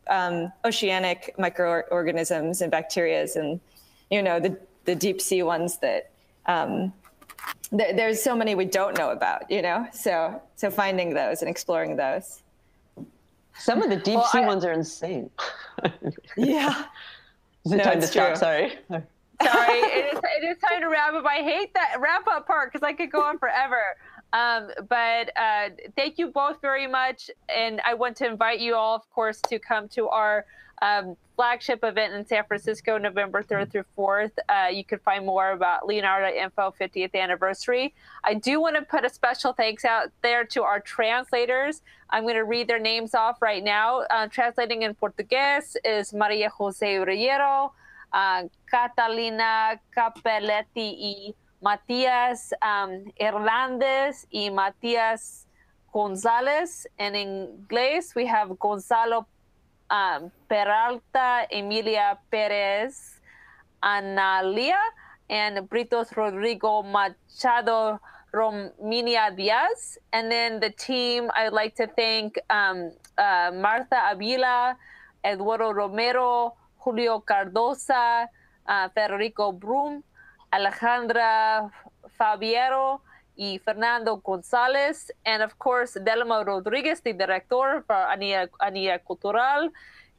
um, oceanic microorganisms and bacterias and you know the the deep sea ones that um, th- there's so many we don't know about you know? So so finding those and exploring those. Some of the deep well, sea I, ones are insane. Yeah is it no, time to stop? sorry. Sorry it is, it is time to wrap up. I hate that wrap up part because i could go on forever. Um, but uh, thank you both very much. And I want to invite you all, of course, to come to our um, flagship event in San Francisco, November 3rd through 4th. Uh, you can find more about Leonardo Info 50th anniversary. I do want to put a special thanks out there to our translators. I'm going to read their names off right now. Uh, translating in Portuguese is Maria Jose Urellero, uh, Catalina Capelletti y Matías um, Hernández y Matías González. And in English, we have Gonzalo um, Peralta, Emilia Perez, Analia, and Britos Rodrigo Machado Rominia Diaz. And then the team, I'd like to thank um, uh, Martha Avila, Eduardo Romero, Julio Cardosa, uh, Federico Brum, Alejandra Fabiero y Fernando González, and of course Delma Rodriguez, the director for Ania, Ania Cultural,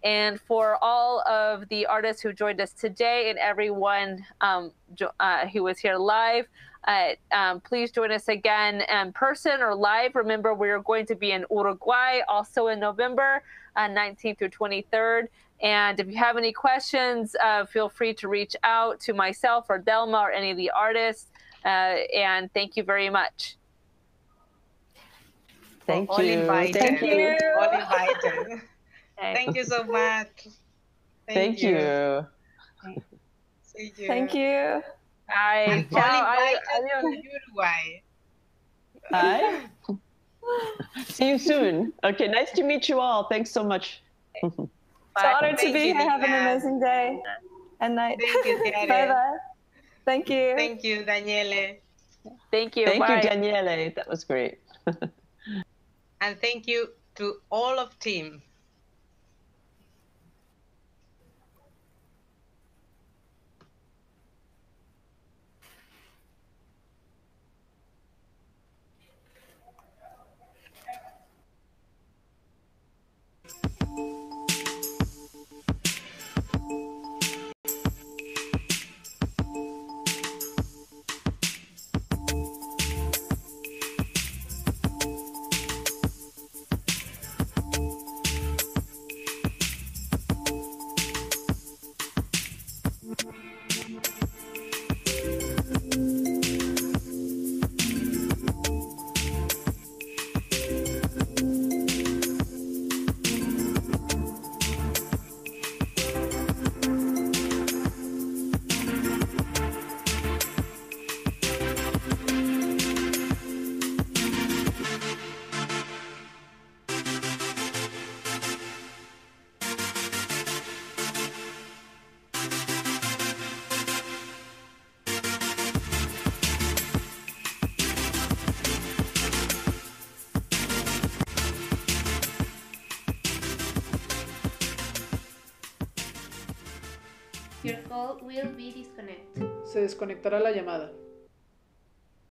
and for all of the artists who joined us today and everyone um, uh, who was here live. Uh, um, please join us again in person or live. Remember, we're going to be in Uruguay also in November uh, 19th through 23rd. And if you have any questions, uh, feel free to reach out to myself or Delma or any of the artists. Uh, and thank you very much. Thank all you. Invited. Thank you. All invited. Thank you so much. Thank, Thank you. you. See you. Thank you. Bye. Ciao. I, I, Uruguay. Hi. See you soon. Okay, nice to meet you all. Thanks so much. It's an honor to be here. Have an amazing day and night. Thank you, bye bye. Thank you. Thank you, Danielle. Thank you. Thank bye. you, Danielle. That was great. and thank you to all of team. Your call Se desconectará la llamada.